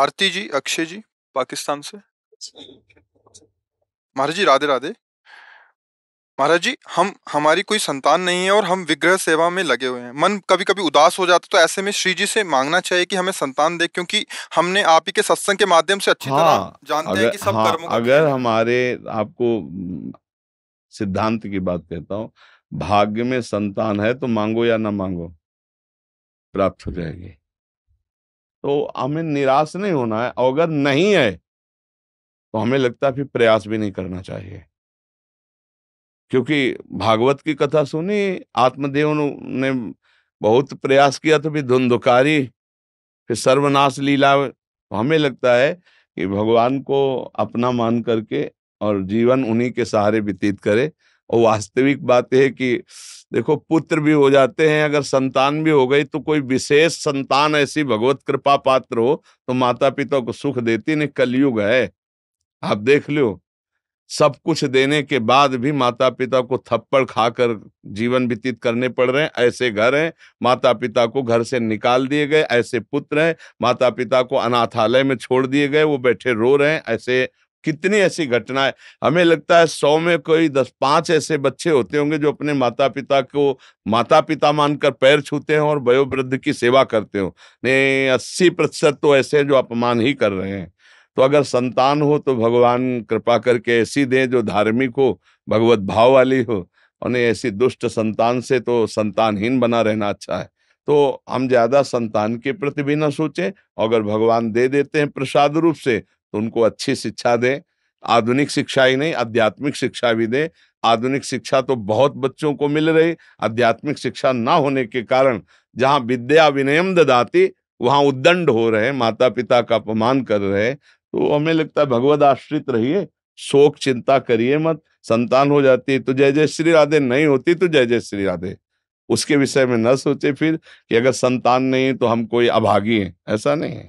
आरती जी अक्षय जी पाकिस्तान से। महाराज जी राधे राधे। महाराज जी हम हमारी कोई संतान नहीं है और हम विग्रह सेवा में लगे हुए हैं। मन कभी कभी उदास हो जाता तो ऐसे में श्री जी से मांगना चाहिए कि हमें संतान दे क्योंकि हमने आप ही के सत्संग के माध्यम से अच्छी हाँ तरह जानते हैं अगर कि सब हाँ कर्मों अगर हमारे आपको सिद्धांत की बात कहता हूँ भाग्य में संतान है तो मांगो या ना मांगो प्राप्त हो जाएगी। तो हमें निराश नहीं होना है और अगर नहीं है तो हमें लगता है फिर प्रयास भी नहीं करना चाहिए। क्योंकि भागवत की कथा सुनी, आत्मदेव ने बहुत प्रयास किया तो भी धुंधुकारी फिर सर्वनाश लीला तो हमें लगता है कि भगवान को अपना मान करके और जीवन उन्हीं के सहारे व्यतीत करे और वास्तविक बात है कि देखो, पुत्र भी हो जाते हैं, अगर संतान भी हो गई तो कोई विशेष संतान ऐसी भगवत कृपा पात्र हो तो माता पिता को सुख देती नहीं, कलयुग है। आप देख लो, सब कुछ देने के बाद भी माता पिता को थप्पड़ खाकर जीवन व्यतीत करने पड़ रहे हैं, ऐसे घर हैं माता पिता को घर से निकाल दिए गए, ऐसे पुत्र हैं माता पिता को अनाथालय में छोड़ दिए गए, वो बैठे रो रहे हैं, ऐसे कितनी ऐसी घटनाएँ? हमें लगता है सौ में कोई दस, पाँच ऐसे बच्चे होते होंगे जो अपने माता पिता को माता पिता मानकर पैर छूते हैं और वयोवृद्ध की सेवा करते हो। नहीं, अस्सी प्रतिशत तो ऐसे हैं जो अपमान ही कर रहे हैं। तो अगर संतान हो तो भगवान कृपा करके ऐसी दें जो धार्मिक हो, भगवत भाव वाली हो। और नहीं, ऐसी दुष्ट संतान से तो संतानहीन बना रहना अच्छा है। तो हम ज़्यादा संतान के प्रति भी ना सोचें, अगर भगवान दे देते हैं प्रसाद रूप से तो उनको अच्छी शिक्षा दें, आधुनिक शिक्षा ही नहीं, आध्यात्मिक शिक्षा भी दें। आधुनिक शिक्षा तो बहुत बच्चों को मिल रही, आध्यात्मिक शिक्षा ना होने के कारण जहाँ विद्या विनयम ददाती, वहाँ उद्दंड हो रहे माता पिता का अपमान कर रहे तो हमें लगता है भगवत आश्रित रहिए, शोक चिंता करिए मत, संतान हो जाती तो जय जय श्री राधे, नहीं होती तो जय जय श्री राधे। उसके विषय में न सोचे फिर कि अगर संतान नहीं तो हम कोई अभागी हैं, ऐसा नहीं है।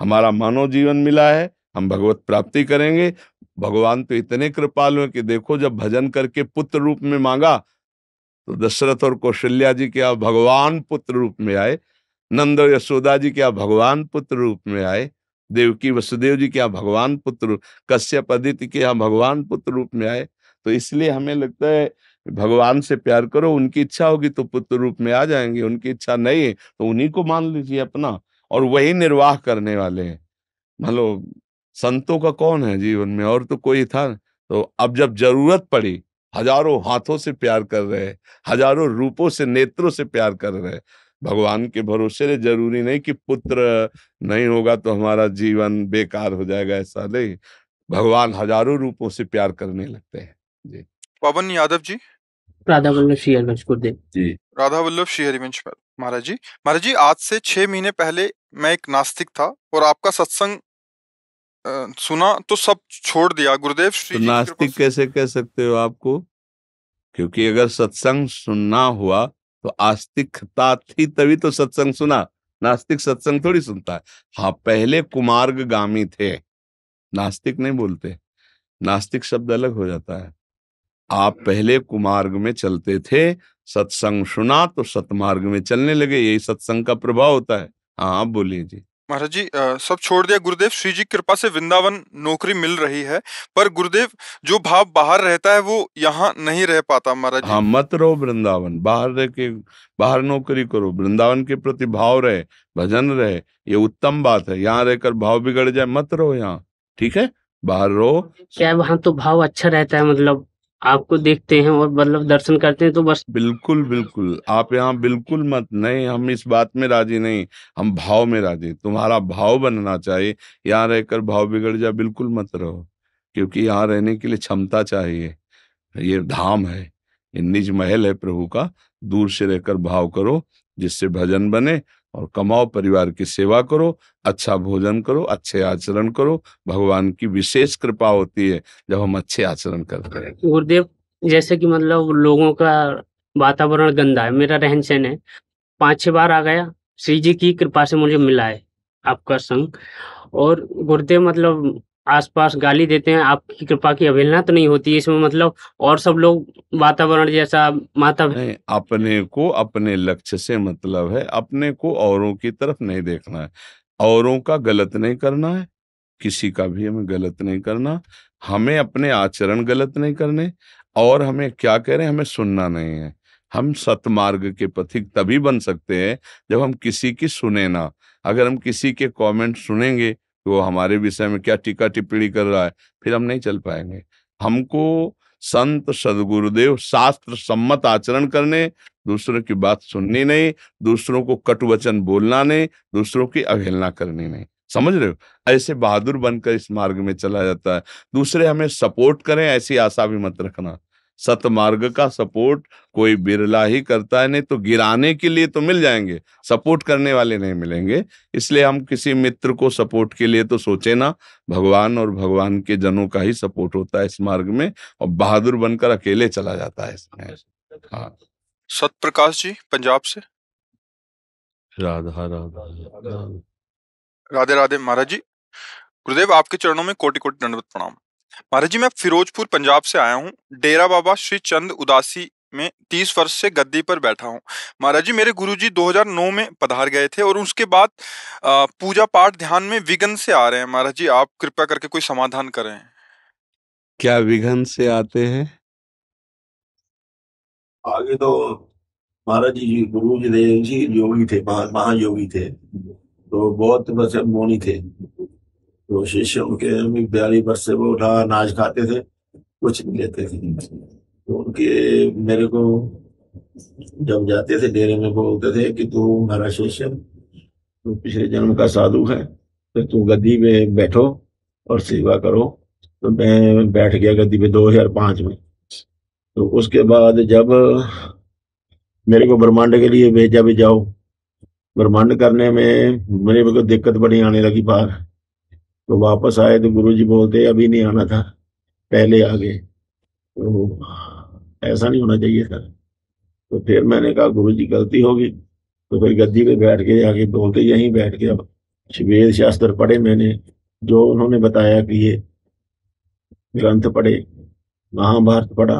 हमारा मानव जीवन मिला है हम भगवत प्राप्ति करेंगे। भगवान तो इतने कृपालु हैं कि देखो, जब भजन करके पुत्र रूप में मांगा तो दशरथ और कौशल्या जी क्या भगवान पुत्र रूप में आए, नंद और यशोदा जी क्या भगवान पुत्र रूप में आए, देवकी वसुदेव जी के क्या भगवान पुत्र कश्यप अदिति के यहाँ भगवान पुत्र रूप में आए। तो इसलिए हमें लगता है, भगवान से प्यार करो, उनकी इच्छा होगी तो पुत्र रूप में आ जाएँगे, उनकी इच्छा नहीं है तो उन्हीं को मान लीजिए अपना, और वही निर्वाह करने वाले हैं। मान लो संतों का कौन है जीवन में? और तो कोई था। तो अब जब ज़रूरत पड़ी हज़ारों हाथों से प्यार कर रहे हज़ारों रूपों से नेत्रों से प्यार कर रहे भगवान के भरोसे से ज़रूरी नहीं कि पुत्र नहीं होगा तो हमारा जीवन बेकार हो जाएगा ऐसा नहीं। भगवान हज़ारों रूपों से प्यार करने लगते हैं। जी। पवन यादव जी? राधा वल्लभ श्री हरिवंश गुरुदेव। जी। राधा वल्लभ श्री हरिवंश महाराज जी। महाराज जी आज से छह महीने पहले मैं एक नास्तिक था और आपका सत्संग सुना तो सब छोड़ दिया। गुरुदेव श्री तो नास्तिक कैसे कह सकते हो आपको क्योंकि अगर सत्संग सुनना हुआ तो आस्तिकता थी तभी तो सत्संग सुना। नास्तिक सत्संग थोड़ी सुनता है। हाँ पहले कुमार्गामी थे। नास्तिक नहीं बोलते। नास्तिक शब्द अलग हो जाता है। आप पहले कुमार्ग में चलते थे सत्संग सुना तो सतमार्ग में चलने लगे। यही सत्संग का प्रभाव होता है। हाँ आप बोलिए जी। महाराज जी सब छोड़ दिया गुरुदेव। श्री जी की कृपा से वृंदावन नौकरी मिल रही है पर गुरुदेव जो भाव बाहर रहता है वो यहाँ नहीं रह पाता महाराज हाँ मत रहो वृंदावन। बाहर रह के बाहर नौकरी करो। वृंदावन के प्रति भाव रहे भजन रहे ये उत्तम बात है। यहाँ रहकर भाव बिगड़ जाए मत रहो यहाँ। ठीक है? बाहर रहो। क्या वहाँ तो भाव अच्छा रहता है मतलब आपको देखते हैं और मतलब दर्शन करते हैं तो बस। बिल्कुल बिल्कुल। आप यहाँ बिल्कुल मत, नहीं, हम इस बात में राज़ी नहीं। हम भाव में राज़ी तुम्हारा भाव बनना चाहिए। यहाँ रहकर भाव बिगड़ जाए बिल्कुल मत रहो। क्योंकि यहाँ रहने के लिए क्षमता चाहिए। ये धाम है। ये निज महल है प्रभु का। दूर से रहकर भाव करो, जिससे भजन बने। और कमाओ, परिवार की सेवा करो अच्छा भोजन करो, अच्छे आचरण करो। भगवान की विशेष कृपा होती है जब हम अच्छे आचरण करते हैं। गुरुदेव, जैसे कि मतलब लोगों का वातावरण गंदा है, मेरा रहन सहन है। पाँच छह बार आ गया, श्री जी की कृपा से मुझे मिला है आपका संग। और गुरुदेव मतलब आसपास गाली देते हैं। आपकी कृपा की अवहेलना तो नहीं होती इसमें मतलब और सब लोग वातावरण जैसा माता नहीं, अपने को अपने लक्ष्य से मतलब है, अपने को औरों की तरफ़ नहीं देखना है। औरों का गलत नहीं करना है, किसी का भी हमें गलत नहीं करना, हमें अपने आचरण गलत नहीं करने, और हमें क्या कह रहे हैं, हमें सुनना नहीं है। हम सतमार्ग के पथिक तभी बन सकते हैं जब हम किसी की सुने ना। अगर हम किसी के कमेंट सुनेंगे वो हमारे विषय में क्या टीका टिप्पणी कर रहा है, फिर हम नहीं चल पाएँगे। हमको संत सदगुरुदेव शास्त्र सम्मत आचरण करने, दूसरों की बात सुननी नहीं, दूसरों को कटु वचन बोलना नहीं, दूसरों की अवहेलना करनी नहीं। समझ रहे हो? ऐसे बहादुर बनकर इस मार्ग में चला जाता है। दूसरे हमें सपोर्ट करें, ऐसी आशा भी मत रखना। सतमार्ग का सपोर्ट कोई बिरला ही करता है नहीं तो गिराने के लिए तो मिल जाएँगे सपोर्ट करने वाले नहीं मिलेंगे। इसलिए हम किसी मित्र को सपोर्ट के लिए तो सोचे ना भगवान और भगवान के जनों का ही सपोर्ट होता है इस मार्ग में और बहादुर बनकर अकेले चला जाता है इसमें। हाँ। सतप्रकाश जी पंजाब से? राधा राधा राधा। राधे राधे महाराज जी। गुरुदेव आपके चरणों में कोटि कोटि दंडवत प्रणाम। महाराज जी मैं फिरोजपुर पंजाब से आया हूँ। डेरा बाबा श्री चंद उदासी में तीस वर्ष से गद्दी पर बैठा हूँ। महाराज जी मेरे गुरुजी 2009 में पधार गए थे और उसके बाद पूजा पाठ ध्यान में विघन से आ रहे हैं। महाराज जी आप कृपया करके कोई समाधान करें। क्या विघन से आते हैं? आगे तो महाराज जी गुरु जी देव जी योगी थे महायोगी थे। तो बहुत बस मौनी थे। शिष्य उनके बयालीस वर्ष से वो उठा, अनाज खाते थे, कुछ नहीं लेते थे। तो उनके मेरे को जब जाते थे, डेरे में बोलते थे कि तू हमारा शिष्य, तू पिछले जन्म का साधु है तो तू गद्दी में बैठो और सेवा करो। तो मैं बैठ गया गद्दी पे 2005 में। तो उसके बाद जब मेरे को ब्रह्मांड के लिए भेजा भी जाओ, ब्रह्मांड करने में मेरे को दिक्कत बड़ी आने लगी बाहर। तो वापस आए तो गुरु जी बोलते, अभी नहीं आना था, पहले आ गए। तो ऐसा नहीं होना चाहिए था। तो फिर मैंने कहा गुरु जी गलती होगी। तो फिर गद्दी पे बैठ के आगे बोलते, यहीं बैठ के अब वेद शास्त्र पढ़े मैंने, जो उन्होंने बताया कि ये ग्रंथ पढ़े, महाभारत पढ़ा,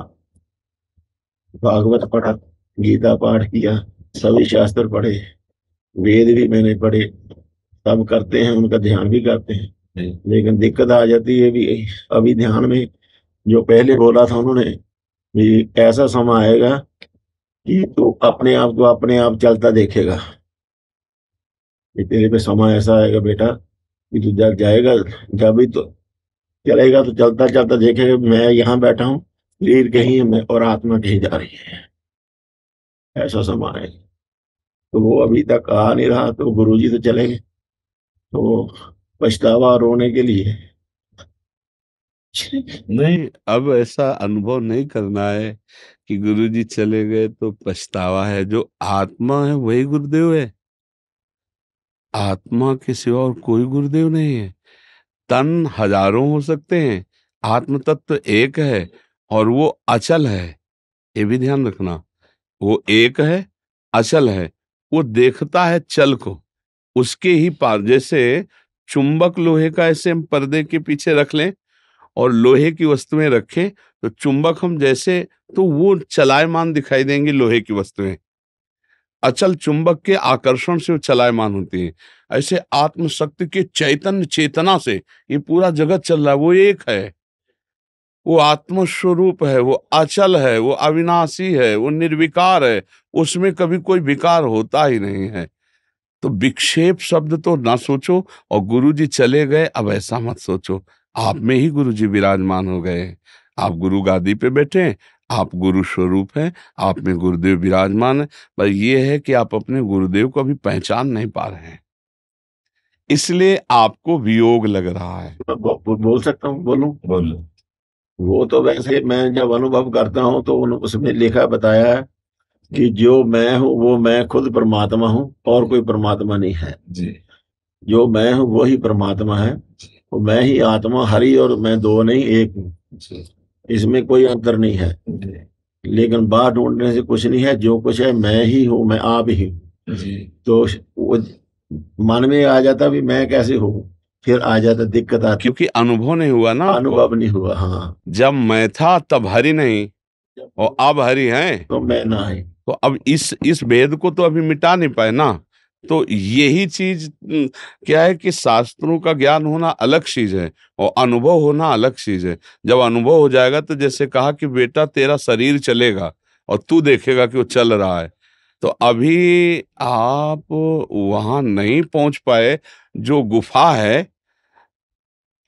भागवत पढ़ा, गीता पाठ किया, सभी शास्त्र पढ़े, वेद भी मैंने पढ़े, सब करते हैं, उनका ध्यान भी करते हैं। लेकिन दिक्कत आ जाती है भी अभी ध्यान में जो पहले बोला था उन्होंने भी ऐसा समय आएगा कि तू अपने आप को अपने आप चलता देखेगा। तेरे पे समय ऐसा आएगा बेटा कि तू जब जाएगा, जब भी तो चलेगा तो चलता चलता देखेगा, मैं यहाँ बैठा हूँ शरीर कहीं है, मैं और आत्मा कहीं जा रही है। ऐसा समय है तो वो अभी तक आ नहीं रहा तो गुरुजी तो चले गए तो पछतावा रोने के लिए। नहीं, अब ऐसा अनुभव नहीं करना है कि गुरुजी चले गए तो पछतावा है। जो आत्मा है, वही गुरुदेव है। आत्मा के सिवा और कोई गुरुदेव नहीं है। तन हज़ारों हो सकते हैं आत्म तत्व एक है और वो अचल है। ये भी ध्यान रखना, वो एक है, अचल है, वो देखता है चल को। उसके ही पार, जैसे चुंबक लोहे का ऐसे हम पर्दे के पीछे रख लें और लोहे की वस्तुएँ रखें तो चुंबक हम जैसे तो वो चलायमान दिखाई देंगी लोहे की वस्तुएँ। अचल चुंबक के आकर्षण से वो चलायमान होती हैं। ऐसे आत्मशक्ति के चैतन्य चेतना से ये पूरा जगत चल रहा है, वो एक है। वो आत्मस्वरूप है, वो अचल है, वो अविनाशी है, वो निर्विकार है, उसमें कभी कोई विकार होता ही नहीं है। तो विक्षेप शब्द तो ना सोचो और गुरु जी चले गए, अब ऐसा मत सोचो। आप में ही गुरु जी विराजमान हो गए। आप गुरु गादी पे बैठे आप गुरु स्वरूप हैं, आप में गुरुदेव विराजमान है। पर यह है कि आप अपने गुरुदेव को अभी पहचान नहीं पा रहे हैं। इसलिए आपको वियोग लग रहा है। बोल सकता हूँ? बोलू? बोलो। वो तो वैसे मैं जब अनुभव करता हूँ तो उसमें लिखा, बताया है। कि जो मैं हूँ वो मैं खुद परमात्मा हूँ और कोई परमात्मा नहीं है। जी। जो मैं हूँ वही परमात्मा है। वो मैं ही आत्मा हरि और मैं दो नहीं एक हूँ। इसमें कोई अंतर नहीं है। जी। लेकिन बाहर ढूँढने से कुछ नहीं है। जो कुछ है मैं ही हूँ मैं आप ही हूँ। जी। तो मन में आ जाता भी मैं कैसे हूँ? फिर आ जाता दिक्कत आती। क्योंकि अनुभव नहीं हुआ ना अनुभव नहीं हुआ हाँ। जब मैं था तब हरि नहीं। और अब हरि हैं। तो मैं ना है। तो अब इस इस भेद को तो अभी मिटा नहीं पाए ना। तो यही चीज़ क्या है कि शास्त्रों का ज्ञान होना अलग चीज़ है और अनुभव होना अलग चीज़ है। जब अनुभव हो जाएगा तो जैसे कहा कि बेटा तेरा शरीर चलेगा और तू देखेगा कि वो चल रहा है। तो अभी आप वहाँ नहीं पहुँच पाए, जो गुफा है।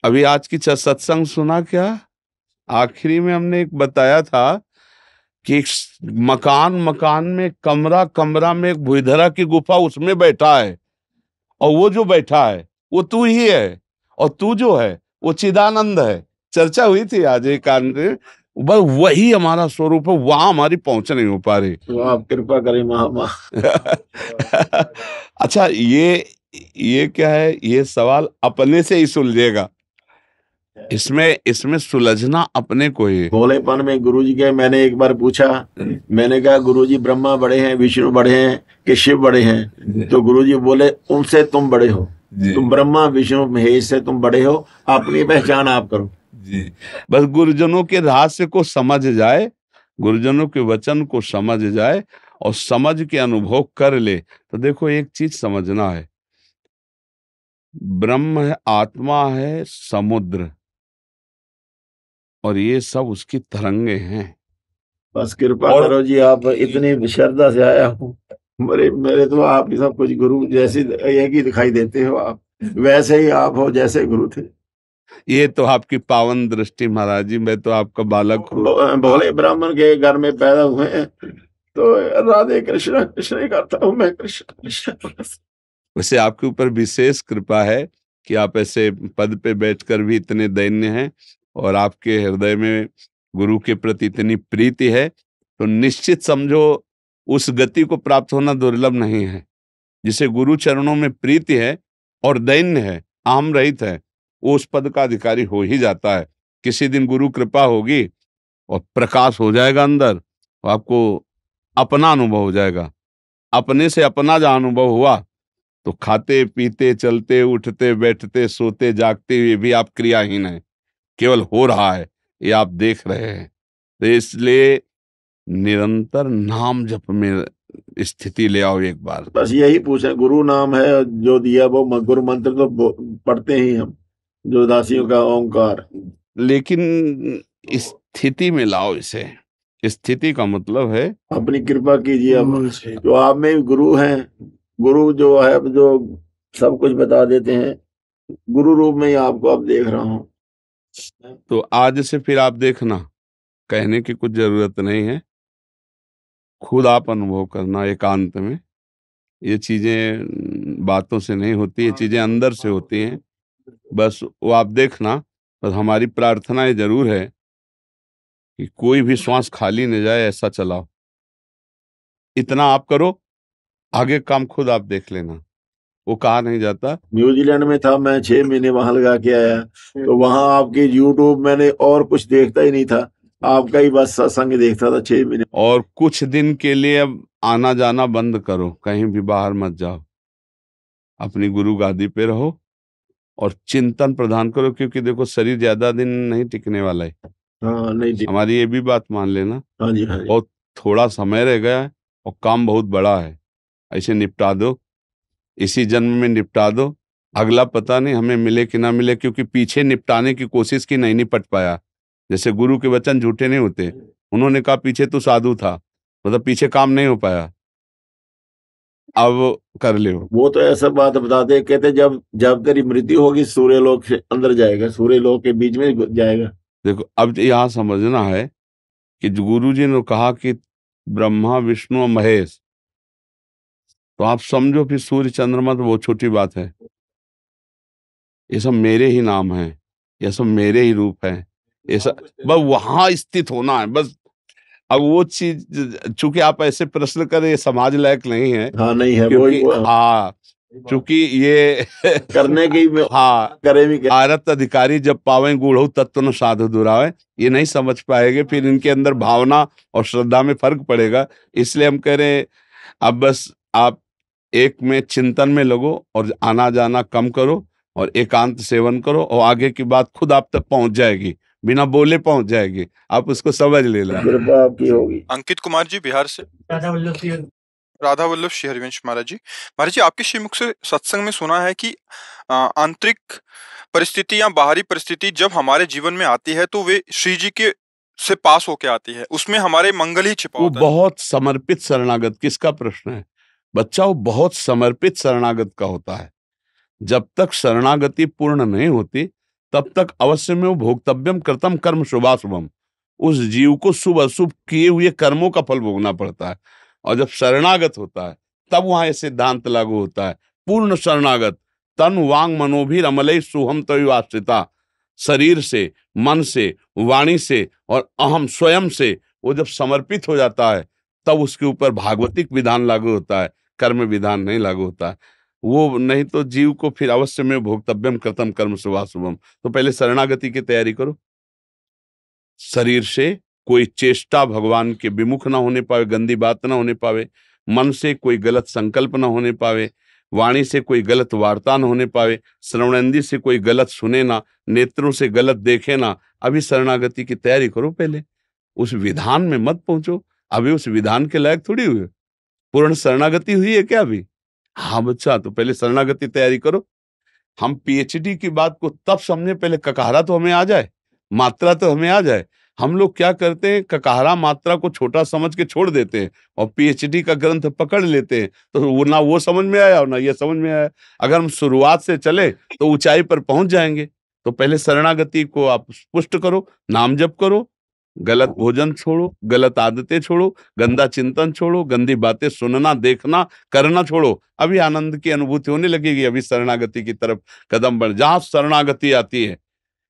अभी आज की सत्संग सुना क्या? आखिरी में हमने एक बताया था कि मकान मकान में कमरा कमरा में एक भुईधरा की गुफा उसमें बैठा है। और वो जो बैठा है वो तू ही है। और तू जो है वो चिदानंद है। चर्चा हुई थी आज एक में बस वही हमारा स्वरूप है वहाँ हमारी पहुँच नहीं हो पा रही। आप कृपा करें महामा। अच्छा ये ये क्या है? ये सवाल अपने से ही सुलझेगा। इसमें इसमें सुलझना अपने को ही। भोलेपन में गुरुजी के मैंने एक बार पूछा मैंने कहा गुरुजी ब्रह्मा बड़े हैं विष्णु बड़े हैं कि शिव बड़े हैं? तो गुरुजी बोले उनसे तुम बड़े हो। तुम ब्रह्मा विष्णु महेश से तुम बड़े हो। अपनी पहचान आप करो। जी। बस गुरुजनों के रहस्य को समझ जाए गुरुजनों के वचन को समझ जाए और समझ के अनुभव कर ले तो देखो एक चीज़ समझना है। ब्रह्म है आत्मा है समुद्र। और ये सब उसकी तरंगे हैं। बस कृपा और- करो जी आप इतनी श्रद्धा से आया हूँ। मेरे मेरे तो आप ही सब कुछ गुरु जैसे एक ही दिखाई देते हो आप। वैसे ही आप हो जैसे गुरु थे। ये तो आपकी पावन दृष्टि महाराज जी मैं तो आपका बालक हूँ। भोले ब्राह्मण के घर में पैदा हुए हैं तो राधे कृष्ण कृष्ण ही करता हूँ मैं कृष्ण कृष्ण। वैसे आपके ऊपर विशेष कृपा है कि आप ऐसे पद पे बैठकर भी इतने दैन्य हैं। और आपके हृदय में गुरु के प्रति इतनी प्रीति है तो निश्चित समझो उस गति को प्राप्त होना दुर्लभ नहीं है, जिसे गुरु चरणों में प्रीति है और दैन्य है, आम रहित है, वो उस पद का अधिकारी हो ही जाता है। किसी दिन गुरु कृपा होगी और प्रकाश हो जाएगा अंदर तो आपको अपना अनुभव हो जाएगा। अपने से अपना जहाँ अनुभव हुआ तो खाते, पीते, चलते, उठते, बैठते, सोते, जागते हुए भी आप क्रियाहीन हैं। केवल हो रहा है ये आप देख रहे हैं। तो इसलिए निरंतर नाम जप में स्थिति ले आओ एक बार। बस यही पूछे गुरु नाम है जो दिया वो गुरु मंत्र तो पढ़ते ही हम जो दासियों का ओंकार। लेकिन स्थिति में लाओ इसे। स्थिति का मतलब है अपनी कृपा कीजिए अब। जो आप में गुरु हैं गुरु जो है जो सब कुछ बता देते हैं गुरु रूप में ही आपको अब देख रहा हूँ। तो आज से फिर आप देखना कहने की कुछ ज़रूरत नहीं है। खुद आप अनुभव करना एकांत में। ये चीज़ें बातों से नहीं होती ये चीज़ें अंदर से होती हैं। बस वो आप देखना बस हमारी प्रार्थना ये ज़रूर है कि कोई भी श्वास खाली न जाए ऐसा चलाओ। इतना आप करो आगे काम खुद आप देख लेना। वो कहा नहीं जाता। न्यूजीलैंड में था मैं छह महीने वहाँ लगा के आया। तो वहाँ आपकी यूट्यूब मैंने और कुछ देखता ही नहीं था। आपका ही बस सत्संग देखता था छह महीने। और कुछ दिन के लिए अब आना जाना बंद करो कहीं भी बाहर मत जाओ। अपनी गुरु गादी पे रहो और चिंतन प्रदान करो क्योंकि देखो शरीर ज़्यादा दिन नहीं टिकने वाला है। हाँ नहीं जी हमारी ये भी बात मान लेना। हाँ जी हाँ जी। बहुत थोड़ा समय रह गया है और काम बहुत बड़ा है। ऐसे निपटा दो। इसी जन्म में निपटा दो। अगला पता नहीं हमें मिले कि ना मिले क्योंकि पीछे निपटाने की कोशिश की नहीं निपट पाया। जैसे गुरु के वचन झूठे नहीं होते। उन्होंने कहा पीछे तो साधु था मतलब पीछे काम नहीं हो पाया। अब कर ले वो तो ऐसा बात बताते कहते जब जब तेरी मृत्यु होगी सूर्य लोक से अंदर जाएगा सूर्य लोक के बीच में जाएगा। देखो अब यहाँ समझना है कि गुरु जी ने कहा कि ब्रह्मा विष्णु और महेश तो आप समझो फिर सूर्य चंद्रमा तो बहुत छोटी बात है। ये सब मेरे ही नाम है ये सब मेरे ही रूप हैं ये सब बस वहाँ स्थित होना है बस। अब वो चीज़ चूँकि आप ऐसे प्रश्न करें ये समाज लायक नहीं है हाँ नहीं है क्योंकि हाँ। चूँकि ये करने की हाँ करे भी आरत अधिकारी जब पावे गूढ़ तत्व न साधु दुरावे ये नहीं समझ पाएँगे फिर इनके अंदर भावना और श्रद्धा में फ़र्क पड़ेगा। इसलिए हम कह रहे हैं अब बस आप एक में चिंतन में लगो और आना जाना कम करो और एकांत सेवन करो और आगे की बात खुद आप तक पहुँच जाएगी बिना बोले पहुँच जाएगी। आप उसको समझ ले कृपा आपकी होगी। अंकित कुमार जी बिहार से। राधा वल्लभ श्री हरिवंश महाराज जी। महाराज जी आपके श्रीमुख से सत्संग में सुना है कि आंतरिक परिस्थिति या बाहरी परिस्थिति जब हमारे जीवन में आती है तो वे श्री जी के से पास होके आती है। उसमें हमारे मंगल ही छिपा वो है। बहुत समर्पित शरणागत किसका प्रश्न है? बच्चा वो बहुत समर्पित शरणागत का होता है। जब तक शरणागति पूर्ण नहीं होती, तब तक अवश्य में वो भोक्तव्यम कृतम कर्म शुभाशुभम। उस जीव को शुभ अशुभ किए हुए कर्मों का फल भोगना पड़ता है और जब शरणागत होता है, तब वहाँ सिद्धांत लागू होता है। पूर्ण शरणागत, तन वांग मनोभीर अमलय सुहम तय आश्रिता। शरीर से, मन से, वाणी से और अहम स्वयं से वो जब समर्पित हो जाता है, तब उसके ऊपर भागवतिक विधान लागू होता है। कर्म विधान नहीं लागू होता। वो नहीं तो जीव को फिर अवश्य में भोक्तव्यम, कृतम, कर्म शुभाशुभम तो पहले शरणागति की तैयारी करो। शरीर से कोई चेष्टा भगवान के विमुख ना होने पावे, गंदी बात ना होने पावे, मन से कोई गलत संकल्प ना होने पावे, वाणी से कोई गलत वार्ता न होने पावे श्रवणंदी से कोई गलत सुने ना, नेत्रों से गलत देखे ना, अभी शरणागति की तैयारी करो पहले। उस विधान में मत पहुंचो। अभी उस विधान के लायक थोड़ी हुए पूर्ण शरणागति हुई है क्या अभी? हाँ बच्चा तो पहले शरणागति तैयारी करो। हम पीएचडी की बात को तब समझे, पहले ककहरा तो हमें आ जाए, मात्रा तो हमें आ जाए। हम लोग क्या करते हैं, ककहरा मात्रा को छोटा समझ के छोड़ देते हैं और पीएचडी का ग्रंथ पकड़ लेते हैं। तो वो ना वो समझ में आया और ना ये समझ में आया। अगर हम शुरुआत से चले तो ऊंचाई पर पहुँच जाएँगे। तो पहले शरणागति को आप पुष्ट करो, नाम जप करो गलत भोजन छोड़ो, गलत आदतें छोड़ो, गंदा चिंतन छोड़ो, गंदी बातें सुनना, देखना, करना छोड़ो। अभी आनंद की अनुभूति होने लगेगी, अभी शरणागति की तरफ़ कदम बढ़, जहाँ शरणागति आती है।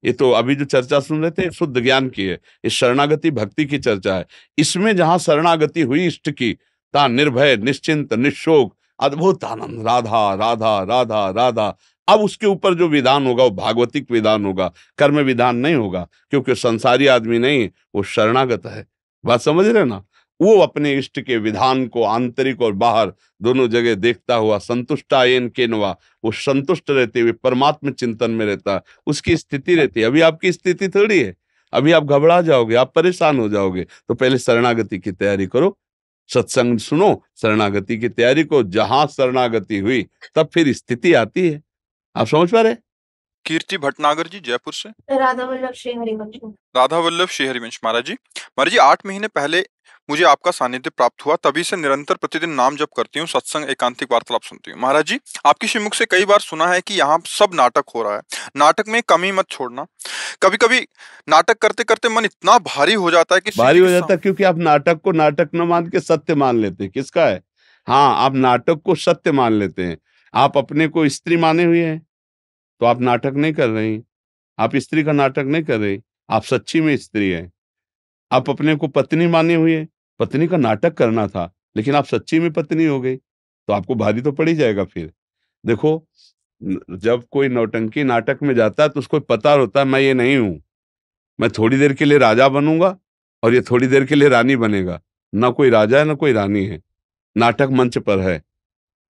ये तो अभी जो चर्चा सुन रहे थे शुद्ध ज्ञान की है। ये शरणागति भक्ति की चर्चा है। इसमें जहाँ शरणागति हुई इष्ट की, ता निर्भय, निश्चिंत, निशोक अद्भुत आनंद। राधा राधा राधा राधा। अब उसके ऊपर जो विधान होगा, वो भागवतिक विधान होगा। कर्म विधान नहीं होगा, क्योंकि संसारी आदमी नहीं, वो शरणागत है। बात समझ रहे ना? वो अपने इष्ट के विधान को आंतरिक और बाहर दोनों जगह देखता हुआ संतुष्टायन केनवा वो संतुष्ट रहते हुए परमात्म चिंतन में रहता उसकी स्थिति रहती है। अभी आपकी स्थिति थोड़ी है। अभी आप घबरा जाओगे, आप परेशान हो जाओगे। तो पहले शरणागति की तैयारी करो। सत्संग सुनो, शरणागति की तैयारी को जहाँ शरणागति हुई, तब फिर स्थिति आती है। आप समझ पा रहे कीर्ति भटनागर जी जयपुर से? राधा वल्लभ श्री हरिवंश राधा वल्लभ श्री हरिवंश महाराज जी। महाराज जी आठ महीने पहले मुझे आपका सानिध्य प्राप्त हुआ तभी से निरंतर प्रतिदिन नाम जप करती हूँ सत्संग एकांतिक वार्तालाप सुनती हूँ। महाराज जी आपकी श्रीमुख से कई बार सुना है कि यहाँ सब नाटक हो रहा है। नाटक में कमी मत छोड़ना। कभी कभी नाटक करते करते मन इतना भारी हो जाता है कि भारी हो जाता है क्योंकि आप नाटक को नाटक न मान के सत्य मान लेते हैं। किसका है? हाँ आप नाटक को सत्य मान लेते हैं। आप अपने को स्त्री माने हुए हैं। तो आप नाटक नहीं कर रहे। आप स्त्री का नाटक नहीं कर रहे। आप सच्ची में स्त्री हैं। आप अपने को पत्नी माने हुए पत्नी का नाटक करना था, लेकिन आप सच्ची में पत्नी हो गई तो आपको भारी तो पड़ ही जाएगा फिर। देखो जब कोई नौटंकी नाटक में जाता है तो उसको पता होता है, मैं ये नहीं हूँ। मैं थोड़ी देर के लिए राजा बनूँगा, और ये थोड़ी देर के लिए रानी बनेगा। ना कोई राजा है, ना कोई रानी है। नाटक मंच पर है।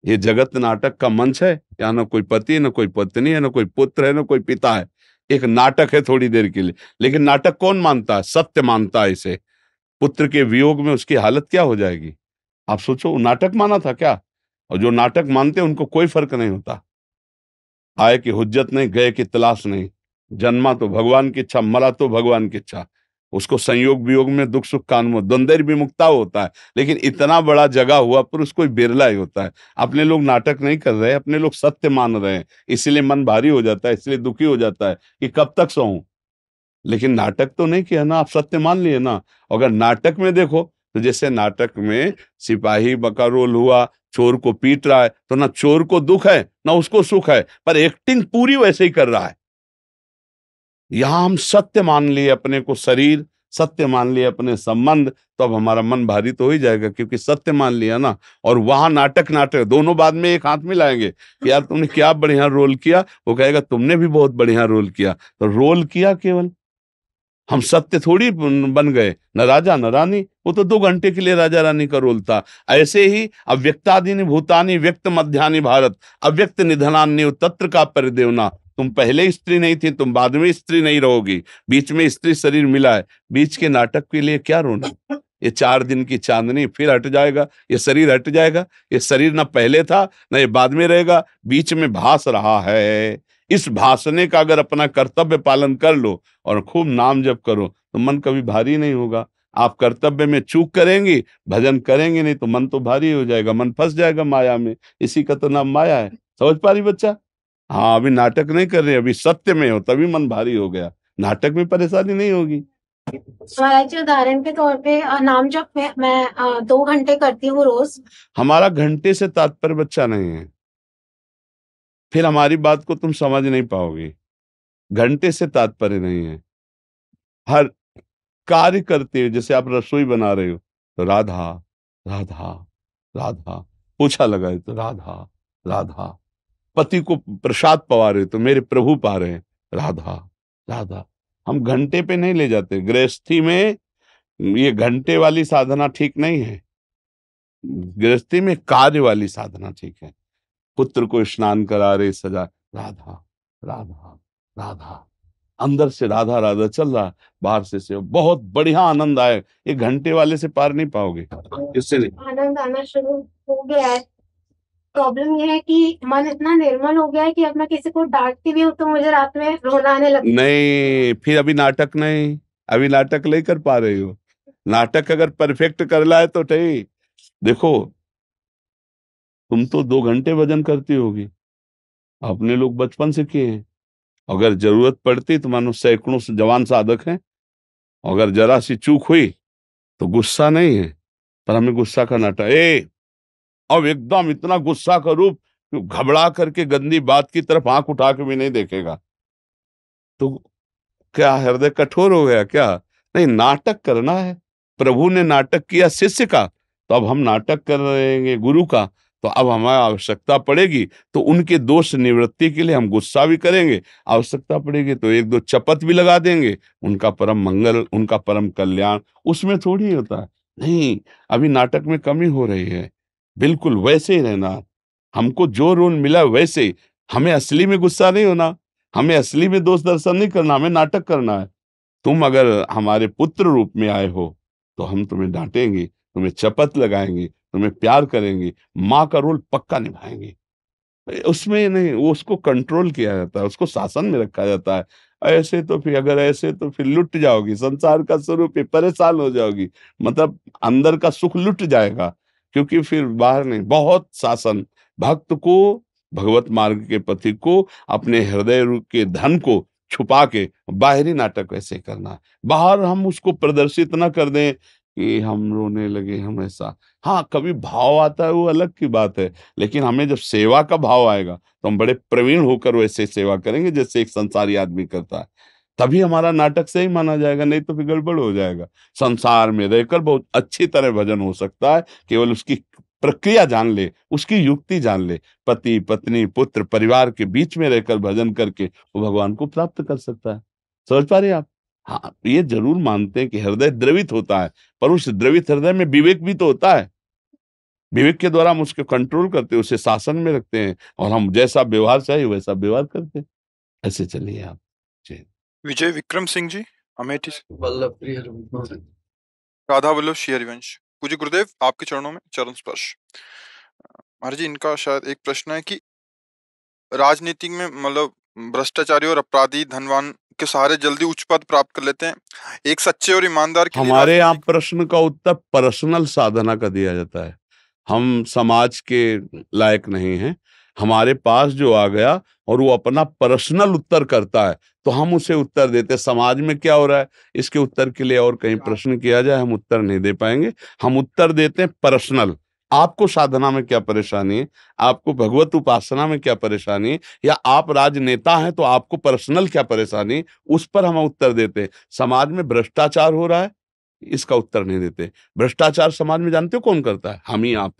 ये जगत नाटक का मंच है, यहाँ ना कोई पति, ना कोई पत्नी है, ना कोई पुत्र है, ना कोई पिता है। एक नाटक है थोड़ी देर के लिए। लेकिन नाटक कौन मानता है? सत्य मानता है इसे। पुत्र के वियोग में उसकी हालत क्या हो जाएगी? आप सोचो नाटक माना था क्या? और जो नाटक मानते उनको कोई फ़र्क नहीं होता। आए की हुज्जत नहीं गए की तलाश नहीं। जन्मा तो भगवान की इच्छा, मरा तो भगवान की इच्छा। उसको संयोग वियोग में दुख, सुख का अनुभव द्वंद्व, विमुक्ता होता है। लेकिन इतना बड़ा जगह हुआ पुरुष कोई बिरला ही होता है। अपने लोग नाटक नहीं कर रहे, अपने लोग सत्य मान रहे हैं। इसलिए मन भारी हो जाता है, इसलिए दुखी हो जाता है कि कब तक सहूं लेकिन नाटक तो नहीं किया ना, आप सत्य मान लिए ना। अगर नाटक में देखो तो जैसे नाटक में सिपाही बका रोल हुआ, चोर को पीट रहा है तो ना चोर को दुख है, ना उसको सुख है, पर एक्टिंग पूरी वैसे ही कर रहा है। यहाँ हम सत्य मान लिए अपने को शरीर, सत्य मान लिए अपने संबंध तो अब हमारा मन भारी तो हो ही जाएगा, क्योंकि सत्य मान लिया ना। और वहाँ नाटक नाटक, दोनों बाद में एक हाथ मिलाएँगे कि यार तुमने क्या बढ़िया रोल किया? वो कहेगा, तुमने भी बहुत बढ़िया रोल किया। तो रोल किया केवल। हम सत्य थोड़ी बन गए। न राजा, न रानी, वो तो दो घंटे के लिए राजा रानी का रोल था। ऐसे ही अव्यक्तादि भूतानी, व्यक्त मध्यानि भारत, अव्यक्त निधनान्य तत्र का परिदेवना। तुम पहले स्त्री नहीं थी, तुम बाद में स्त्री नहीं रहोगी। बीच में स्त्री शरीर मिला है। बीच के नाटक के लिए क्या रोना? ये चार दिन की चांदनी फिर हट जाएगा, ये शरीर हट जाएगा, ये शरीर ना पहले था, ना ये बाद में रहेगा, बीच में भास रहा है। इस भासने का अगर अपना कर्तव्य पालन कर लो और खूब नाम जप करो तो मन कभी भारी नहीं होगा। आप कर्तव्य में चूक करेंगी, भजन करेंगे नहीं तो मन तो भारी हो जाएगा, मन फंस जाएगा माया में। इसी का तो नाम माया है। समझ पा रही बच्चा? हाँ अभी नाटक नहीं कर रहे अभी सत्य में हो तभी मन भारी हो गया। नाटक में परेशानी नहीं होगी। महाराज जी उदाहरण के तौर पे नाम जब मैं, मैं दो घंटे करती हूँ रोज। हमारा घंटे से तात्पर्य बच्चा नहीं है। फिर हमारी बात को तुम समझ नहीं पाओगे। घंटे से तात्पर्य नहीं है। हर कार्य करते हो जैसे आप रसोई बना रहे हो तो राधा राधा राधा पूछा लगाए तो राधा राधा। पति को प्रसाद पवा रहे तो मेरे प्रभु पा रहे हैं। राधा राधा हम घंटे पे नहीं ले जाते। गृहस्थी में ये घंटे वाली साधना ठीक नहीं है। गृहस्थी में कार्य वाली साधना ठीक है। पुत्र को स्नान करा रहे सजा। राधा राधा राधा अंदर से राधा राधा चल रहा बाहर से से बहुत बढ़िया आनंद आए ये घंटे वाले से पार नहीं पाओगे। इससे नहीं। आनंद आना शुरू हो गया है। प्रॉब्लम ये है कि मन इतना निर्मल हो गया है कि अब मैं किसी को डांटती भी हूँ तो मुझे रात में रोना आने लगता नहीं, फिर अभी नाटक नहीं, अभी नाटक नहीं कर पा रहे हो। नाटक अगर परफेक्ट कर लाए तो ठीक। देखो, तुम तो दो घंटे वज़न करती होगी। अपने लोग बचपन से किए हैं। अगर ज़रूरत पड़ती तो मानो सैकड़ों जवान साधक हैं। अगर जरा सी चूक हुई तो गुस्सा नहीं है। पर हमें गुस्सा का नाटक ए अब एकदम इतना गुस्सा का रूप घबरा करके गंदी बात की तरफ़ आँख उठा के भी नहीं देखेगा। तो क्या हृदय कठोर हो गया क्या? नहीं, नाटक करना है। प्रभु ने नाटक किया शिष्य का तो अब हम नाटक कर रहे हैं गुरु का तो अब हमारी आवश्यकता पड़ेगी तो उनके दोष निवृत्ति के लिए हम गुस्सा भी करेंगे। आवश्यकता पड़ेगी तो एक दो चपत भी लगा देंगे। उनका परम मंगल, उनका परम कल्याण, उसमें थोड़ी होता है। नहीं, अभी नाटक में कमी हो रही है। बिल्कुल वैसे ही रहना। हमको जो रोल मिला वैसे हमें असली में गुस्सा नहीं होना। हमें असली में दोष दर्शन नहीं करना, हमें नाटक करना है। तुम अगर हमारे पुत्र रूप में आए हो तो हम तुम्हें डांटेंगे, तुम्हें चपत लगाएँगे, तुम्हें प्यार करेंगे, माँ का रोल पक्का निभाएँगे। उसमें नहीं, वो उसको कंट्रोल किया जाता है, उसको शासन में रखा जाता है। ऐसे तो फिर, अगर ऐसे तो फिर लुट जाओगी, संसार का स्वरूप परेशान हो जाओगी। मतलब अंदर का सुख लुट जाएगा। क्योंकि फिर बाहर नहीं, बहुत शासन भक्त को, भगवत मार्ग के पति को, अपने हृदय के धन को छुपा के बाहरी नाटक ऐसे करना। बाहर हम उसको प्रदर्शित ना कर दें कि हम रोने लगे हम ऐसा। हाँ कभी भाव आता है वो अलग की बात है, लेकिन हमें जब सेवा का भाव आएगा तो हम बड़े प्रवीण होकर वैसे सेवा करेंगे जैसे एक संसारी आदमी करता है। तभी हमारा नाटक सही माना जाएगा, नहीं तो फिर गड़बड़ हो जाएगा। संसार में रहकर बहुत अच्छी तरह भजन हो सकता है, केवल उसकी प्रक्रिया जान ले, उसकी युक्ति जान ले, पति, पत्नी, पुत्र, परिवार के बीच में रहकर भजन करके वो भगवान को प्राप्त कर सकता है। समझ पा रहे आप? हाँ ये ज़रूर मानते हैं कि हृदय द्रवित होता है, पर उस द्रवित हृदय में विवेक भी तो होता है। विवेक के द्वारा हम उसको कंट्रोल करते हैं, उसे शासन में रखते हैं, और हम जैसा व्यवहार चाहिए वैसा व्यवहार करते हैं। ऐसे चलिए आप। विजय विक्रम सिंह जी अमेठी वल्लभ प्रिय राधा वल्लभ श्री हरिवंश। पूज्य गुरुदेव आपके चरणों में चरण स्पर्श। महाराज जी इनका शायद एक प्रश्न है कि राजनीति में मतलब भ्रष्टाचारी और अपराधी धनवान के सहारे जल्दी उच्च पद प्राप्त कर लेते हैं। एक सच्चे और ईमानदार हमारे यहाँ प्रश्न का उत्तर पर्सनल साधना का दिया जाता है। हम समाज के लायक नहीं हैं। हमारे पास जो आ गया और वो अपना पर्सनल उत्तर करता है तो हम उसे उत्तर देते समाज में क्या हो रहा है? इसके उत्तर के लिए और कहीं प्रश्न किया जाए, हम उत्तर नहीं दे पाएँगे। हम उत्तर देते हैं पर्सनल। आपको साधना में क्या परेशानी है? आपको भगवत उपासना में क्या परेशानी है? या आप राजनेता हैं तो आपको पर्सनल क्या परेशानी? उस पर हम उत्तर देते हैं। समाज में भ्रष्टाचार हो रहा है, इसका उत्तर नहीं देते। भ्रष्टाचार समाज में जानते हो कौन करता है? हम ही आप।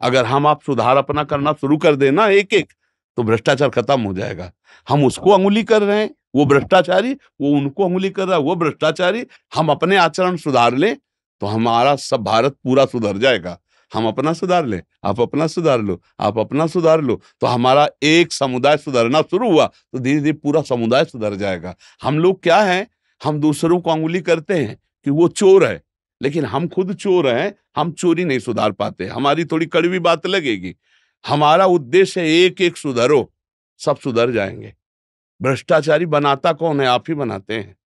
अगर हम आप सुधार अपना करना शुरू कर देना एक एक तो भ्रष्टाचार खत्म हो जाएगा। हम उसको अंगुली कर रहे हैं वो भ्रष्टाचारी वो उनको अंगुली कर रहा है वो भ्रष्टाचारी हम अपने आचरण सुधार लें तो हमारा सब भारत पूरा सुधर जाएगा। हम अपना सुधार लें आप अपना सुधार लो आप अपना सुधार लो तो हमारा एक समुदाय सुधरना शुरू हुआ तो धीरे धीरे पूरा समुदाय सुधर जाएगा। हम लोग क्या है? हम दूसरों को अंगुली करते हैं कि वो चोर है। लेकिन हम खुद चोर हैं, हम चोरी नहीं सुधार पाते, हमारी थोड़ी कड़वी बात लगेगी। हमारा उद्देश्य है एक एक सुधरो, सब सुधर जाएँगे। भ्रष्टाचारी बनाता कौन है? आप ही बनाते हैं।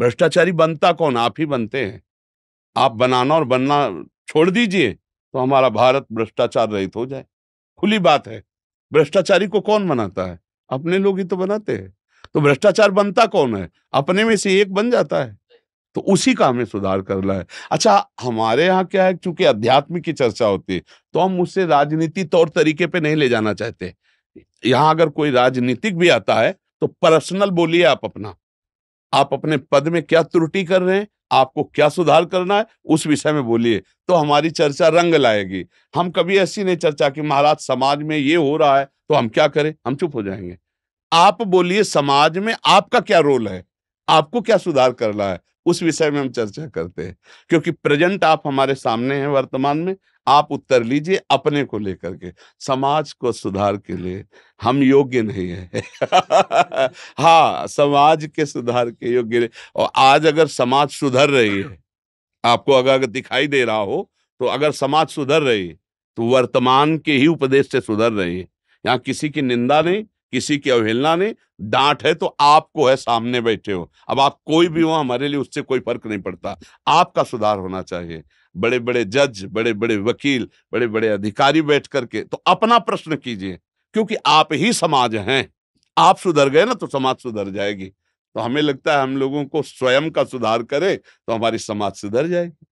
भ्रष्टाचारी बनता कौन? आप ही बनते हैं। आप बनाना और बनना छोड़ दीजिए तो हमारा भारत भ्रष्टाचार रहित हो जाए। खुली बात है, भ्रष्टाचारी को कौन बनाता है? अपने लोग ही तो बनाते हैं। तो भ्रष्टाचार बनता कौन है? अपने में से एक बन जाता है। तो उसी का हमें सुधार करना है। अच्छा हमारे यहाँ क्या है, चूँकि अध्यात्म की चर्चा होती है तो हम उससे राजनीति तौर तरीके पे नहीं ले जाना चाहते। यहाँ अगर कोई राजनीतिक भी आता है तो पर्सनल बोलिए आप अपना। आप अपने पद में क्या त्रुटि कर रहे हैं, आपको क्या सुधार करना है, उस विषय में बोलिए तो हमारी चर्चा रंग लाएगी। हम कभी ऐसी नहीं चर्चा कि, महाराज, समाज में ये हो रहा है तो हम क्या करें? हम चुप हो जाएँगे। आप बोलिए, समाज में आपका क्या रोल है? आपको क्या सुधार करना है? उस विषय में हम चर्चा करते हैं। क्योंकि प्रेजेंट आप हमारे सामने हैं वर्तमान में, आप उत्तर लीजिए अपने को लेकर के। समाज को सुधार के लिए हम योग्य नहीं है। हाँ समाज के सुधार के योग्य और आज अगर समाज सुधर रही है, आपको अगर दिखाई दे रहा हो तो अगर समाज सुधर रही है तो वर्तमान के ही उपदेश से सुधर रही है। यहाँ किसी की निंदा नहीं किसी की अवहेलना नहीं, डांट है तो आपको है, सामने बैठे हो। अब आप कोई भी हो, हमारे लिए उससे कोई फ़र्क नहीं पड़ता। आपका सुधार होना चाहिए। बड़े बड़े जज बड़े बड़े वकील बड़े बड़े अधिकारी बैठ करके तो अपना प्रश्न कीजिए, क्योंकि आप ही समाज हैं। आप सुधर गए ना तो समाज सुधर जाएगी। तो हमें लगता है हम लोगों को स्वयं का सुधार करे तो हमारी समाज सुधर जाएगी।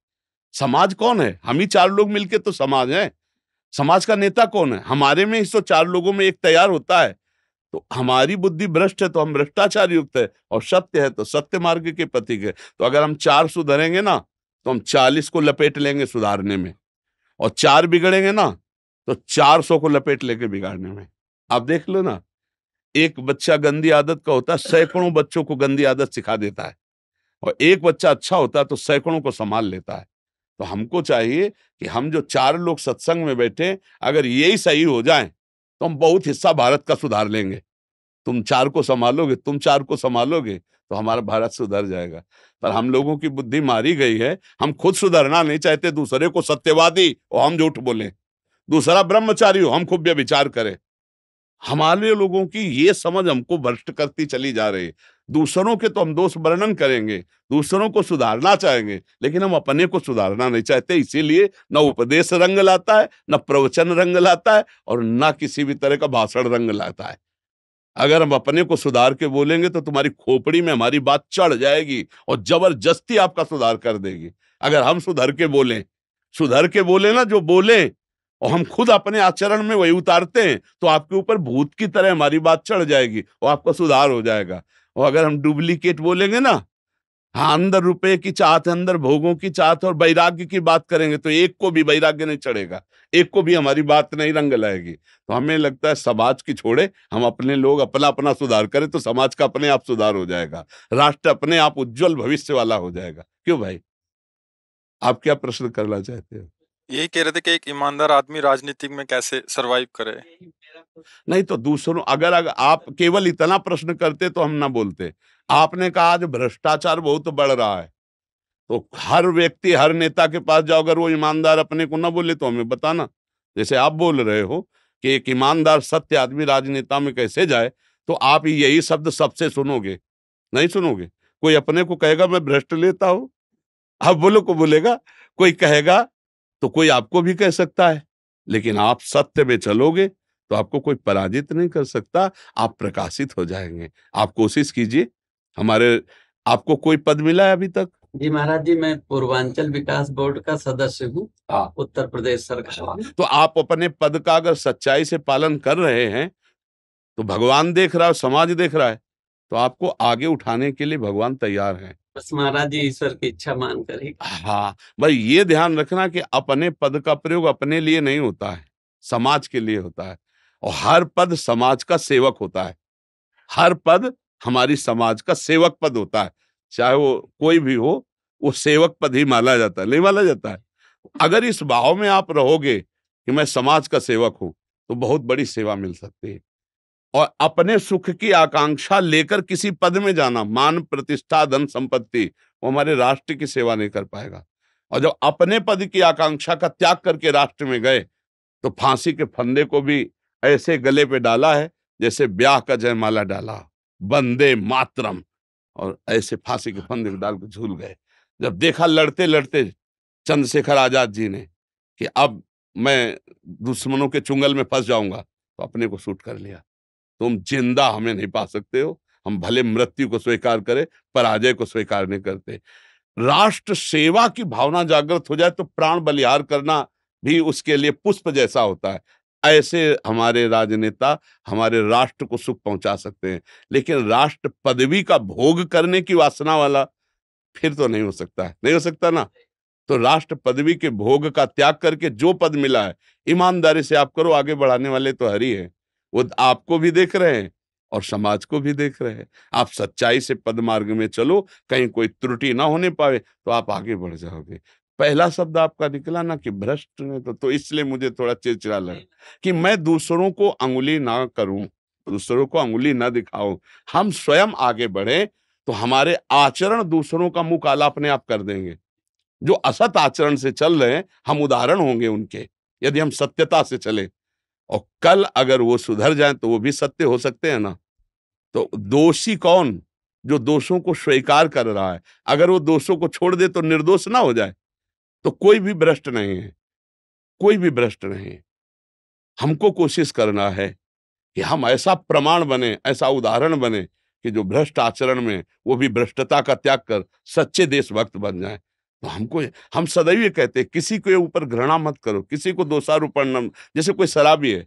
समाज कौन है? हम ही चार लोग मिलके तो समाज है। समाज का नेता कौन है? हमारे में ही तो चार लोगों में एक तैयार होता है। तो हमारी बुद्धि भ्रष्ट है तो हम भ्रष्टाचार युक्त है और सत्य है तो सत्य मार्ग के प्रतीक है। तो अगर हम चार सुधरेंगे ना तो हम चालीस को लपेट लेंगे सुधारने में और चार बिगड़ेंगे ना तो चार सौ को लपेट लेके बिगाड़ने में। आप देख लो ना, एक बच्चा गंदी आदत का होता है, सैकड़ों बच्चों को गंदी आदत सिखा देता है और एक बच्चा अच्छा होता है तो सैकड़ों को संभाल लेता है। तो हमको चाहिए कि हम जो चार लोग सत्संग में बैठे, अगर यही सही हो जाए तो हम बहुत हिस्सा भारत का सुधार लेंगे। तुम चार को संभालोगे, तुम चार को संभालोगे तो हमारा भारत सुधर जाएगा। पर हम लोगों की बुद्धि मारी गई है, हम खुद सुधरना नहीं चाहते, दूसरे को सत्यवादी और हम झूठ बोले। दूसरा ब्रह्मचारी हो, हम खूब विचार करें। हमारे लोगों की ये समझ हमको भ्रष्ट करती चली जा रही है। दूसरों के तो हम दोष वर्णन करेंगे, दूसरों को सुधारना चाहेंगे, लेकिन हम अपने को सुधारना नहीं चाहते, इसीलिए न उपदेश रंग लाता है, न प्रवचन रंग लाता है और न किसी भी तरह का भाषण रंग लाता है। अगर हम अपने को सुधार के बोलेंगे तो तुम्हारी खोपड़ी में हमारी बात चढ़ जाएगी और ज़बरदस्ती आपका सुधार कर देगी। अगर हम सुधर के बोलें, सुधर के बोले ना, जो बोले और हम खुद अपने आचरण में वही उतारते हैं तो आपके ऊपर भूत की तरह हमारी बात चढ़ जाएगी और आपका सुधार हो जाएगा। और अगर हम डुप्लीकेट बोलेंगे ना हाँ अंदर रुपए की चाहत है, अंदर भोगों की चाहत और वैराग्य की बात करेंगे तो एक को भी वैराग्य नहीं चढ़ेगा, एक को भी हमारी बात नहीं रंग लाएगी। तो हमें लगता है समाज की छोड़े, हम अपने लोग अपना अपना सुधार करें तो समाज का अपने आप सुधार हो जाएगा, राष्ट्र अपने आप उज्जवल भविष्य वाला हो जाएगा। क्यों भाई? आप क्या प्रश्न करना चाहते हो? यही कह रहे थे कि एक ईमानदार आदमी राजनीतिक में कैसे सरवाइव करे? नहीं तो दूसरों अगर, अगर आप केवल इतना प्रश्न करते तो हम ना बोलते। आपने कहा आज भ्रष्टाचार बहुत बढ़ रहा है। तो हर व्यक्ति हर नेता के पास जाओ अगर वो ईमानदार अपने को ना बोले तो हमें बताना। जैसे आप बोल रहे हो कि एक ईमानदार सत्य आदमी राजनेता में कैसे जाए तो आप यही शब्द सबसे सुनोगे। नहीं सुनोगे? कोई अपने को कहेगा मैं भ्रष्ट लेता हूँ। आप बोलो को बोलेगा कोई कहेगा तो कोई आपको भी कह सकता है लेकिन आप सत्य में चलोगे तो आपको कोई पराजित नहीं कर सकता आप प्रकाशित हो जाएँगे। आप कोशिश कीजिए हमारे आपको कोई पद मिला है अभी तक? जी महाराज जी मैं पूर्वांचल विकास बोर्ड का सदस्य हूँ हाँ। उत्तर प्रदेश सरकार। तो आप अपने पद का अगर सच्चाई से पालन कर रहे हैं तो भगवान देख रहा है समाज देख रहा है तो आपको आगे उठाने के लिए भगवान तैयार है। बस महाराज जी ईश्वर की इच्छा मान कर ही। हाँ भाई ये ध्यान रखना कि अपने पद का प्रयोग अपने लिए नहीं होता है समाज के लिए होता है। और हर पद समाज का सेवक होता है। हर पद हमारी समाज का सेवक पद होता है। चाहे वो कोई भी हो वो सेवक पद ही माना जाता है नहीं माना जाता है। अगर इस भाव में आप रहोगे कि मैं समाज का सेवक हूँ तो बहुत बड़ी सेवा मिल सकती है। और अपने सुख की आकांक्षा लेकर किसी पद में जाना, मान, प्रतिष्ठा, धन संपत्ति, वो हमारे राष्ट्र की सेवा नहीं कर पाएगा। और जब अपने पद की आकांक्षा का त्याग करके राष्ट्र में गए तो फांसी के फंदे को भी ऐसे गले पे डाला है, जैसे ब्याह का जयमाला डाला। बंदे मातरम। और ऐसे फांसी के फंदे को डाल के झूल गए। जब देखा लड़ते लड़ते चंद्रशेखर आज़ाद जी ने कि अब मैं दुश्मनों के चुंगल में फंस जाऊँगा तो अपने को शूट कर लिया। तुम ज़िंदा हमें नहीं पा सकते हो। हम भले मृत्यु को स्वीकार करें, पराजय को स्वीकार नहीं करते। राष्ट्र सेवा की भावना जागृत हो जाए तो प्राण बलिहार करना भी उसके लिए पुष्प जैसा होता है। ऐसे हमारे राजनेता हमारे राष्ट्र को सुख पहुँचा सकते हैं। लेकिन राष्ट्र पदवी का भोग करने की वासना वाला फिर तो नहीं हो सकता है। नहीं हो सकता ना? तो राष्ट्र पदवी के भोग का त्याग करके जो पद मिला है, ईमानदारी से आप करो, आगे बढ़ाने वाले तो हरी है। वो आपको भी देख रहे हैं और समाज को भी देख रहे हैं। आप सच्चाई से पद मार्ग में चलो कहीं कोई त्रुटि ना होने पावे तो आप आगे बढ़ जाओगे। पहला शब्द आपका निकला ना कि भ्रष्ट ने तो, तो इसलिए मुझे थोड़ा चिड़चिड़ा लगा कि मैं दूसरों को अंगुली ना करूँ दूसरों को अंगुली ना दिखाऊँ। हम स्वयं आगे बढ़े तो हमारे आचरण दूसरों का मुँह काला अपने आप कर देंगे। जो असत आचरण से चल रहे हैं हम उदाहरण होंगे उनके यदि हम सत्यता से चले। और कल अगर वो सुधर जाए तो वो भी सत्य हो सकते हैं ना। तो दोषी कौन जो दोषों को स्वीकार कर रहा है? अगर वो दोषों को छोड़ दे तो निर्दोष ना हो जाए। तो कोई भी भ्रष्ट नहीं है। कोई भी भ्रष्ट नहीं है। हमको कोशिश करना है कि हम ऐसा प्रमाण बने, ऐसा उदाहरण बने कि जो भ्रष्ट आचरण में, वो भी भ्रष्टता का त्याग कर सच्चे देशभक्त बन जाए। तो हमको, हम सदैव ये कहते हैं, किसी के ऊपर घृणा मत करो, किसी को दोषारोपण न, जैसे कोई शराबी है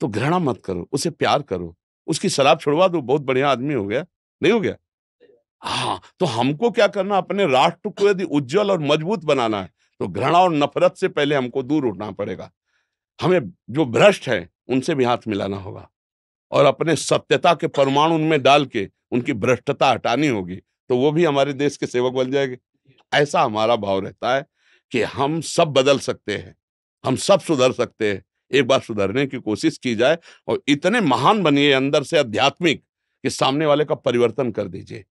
तो घृणा मत करो, उसे प्यार करो, उसकी शराब छुड़वा दो, बहुत बढ़िया आदमी हो गया, नहीं हो गया? हाँ तो हमको क्या करना, अपने राष्ट्र को यदि उज्जवल और मज़बूत बनाना है तो घृणा और नफरत से पहले हमको दूर उठना पड़ेगा। हमें जो भ्रष्ट है, उनसे भी हाथ मिलाना होगा, और अपने सत्यता के परमाणु उनमें डाल के उनकी भ्रष्टता हटानी होगी तो वो भी हमारे देश के सेवक बन जाएँगे। ऐसा हमारा भाव रहता है कि हम सब बदल सकते हैं, हम सब सुधर सकते हैं, एक बार सुधरने की कोशिश की जाए और इतने महान बनिए अंदर से आध्यात्मिक कि सामने वाले का परिवर्तन कर दीजिए।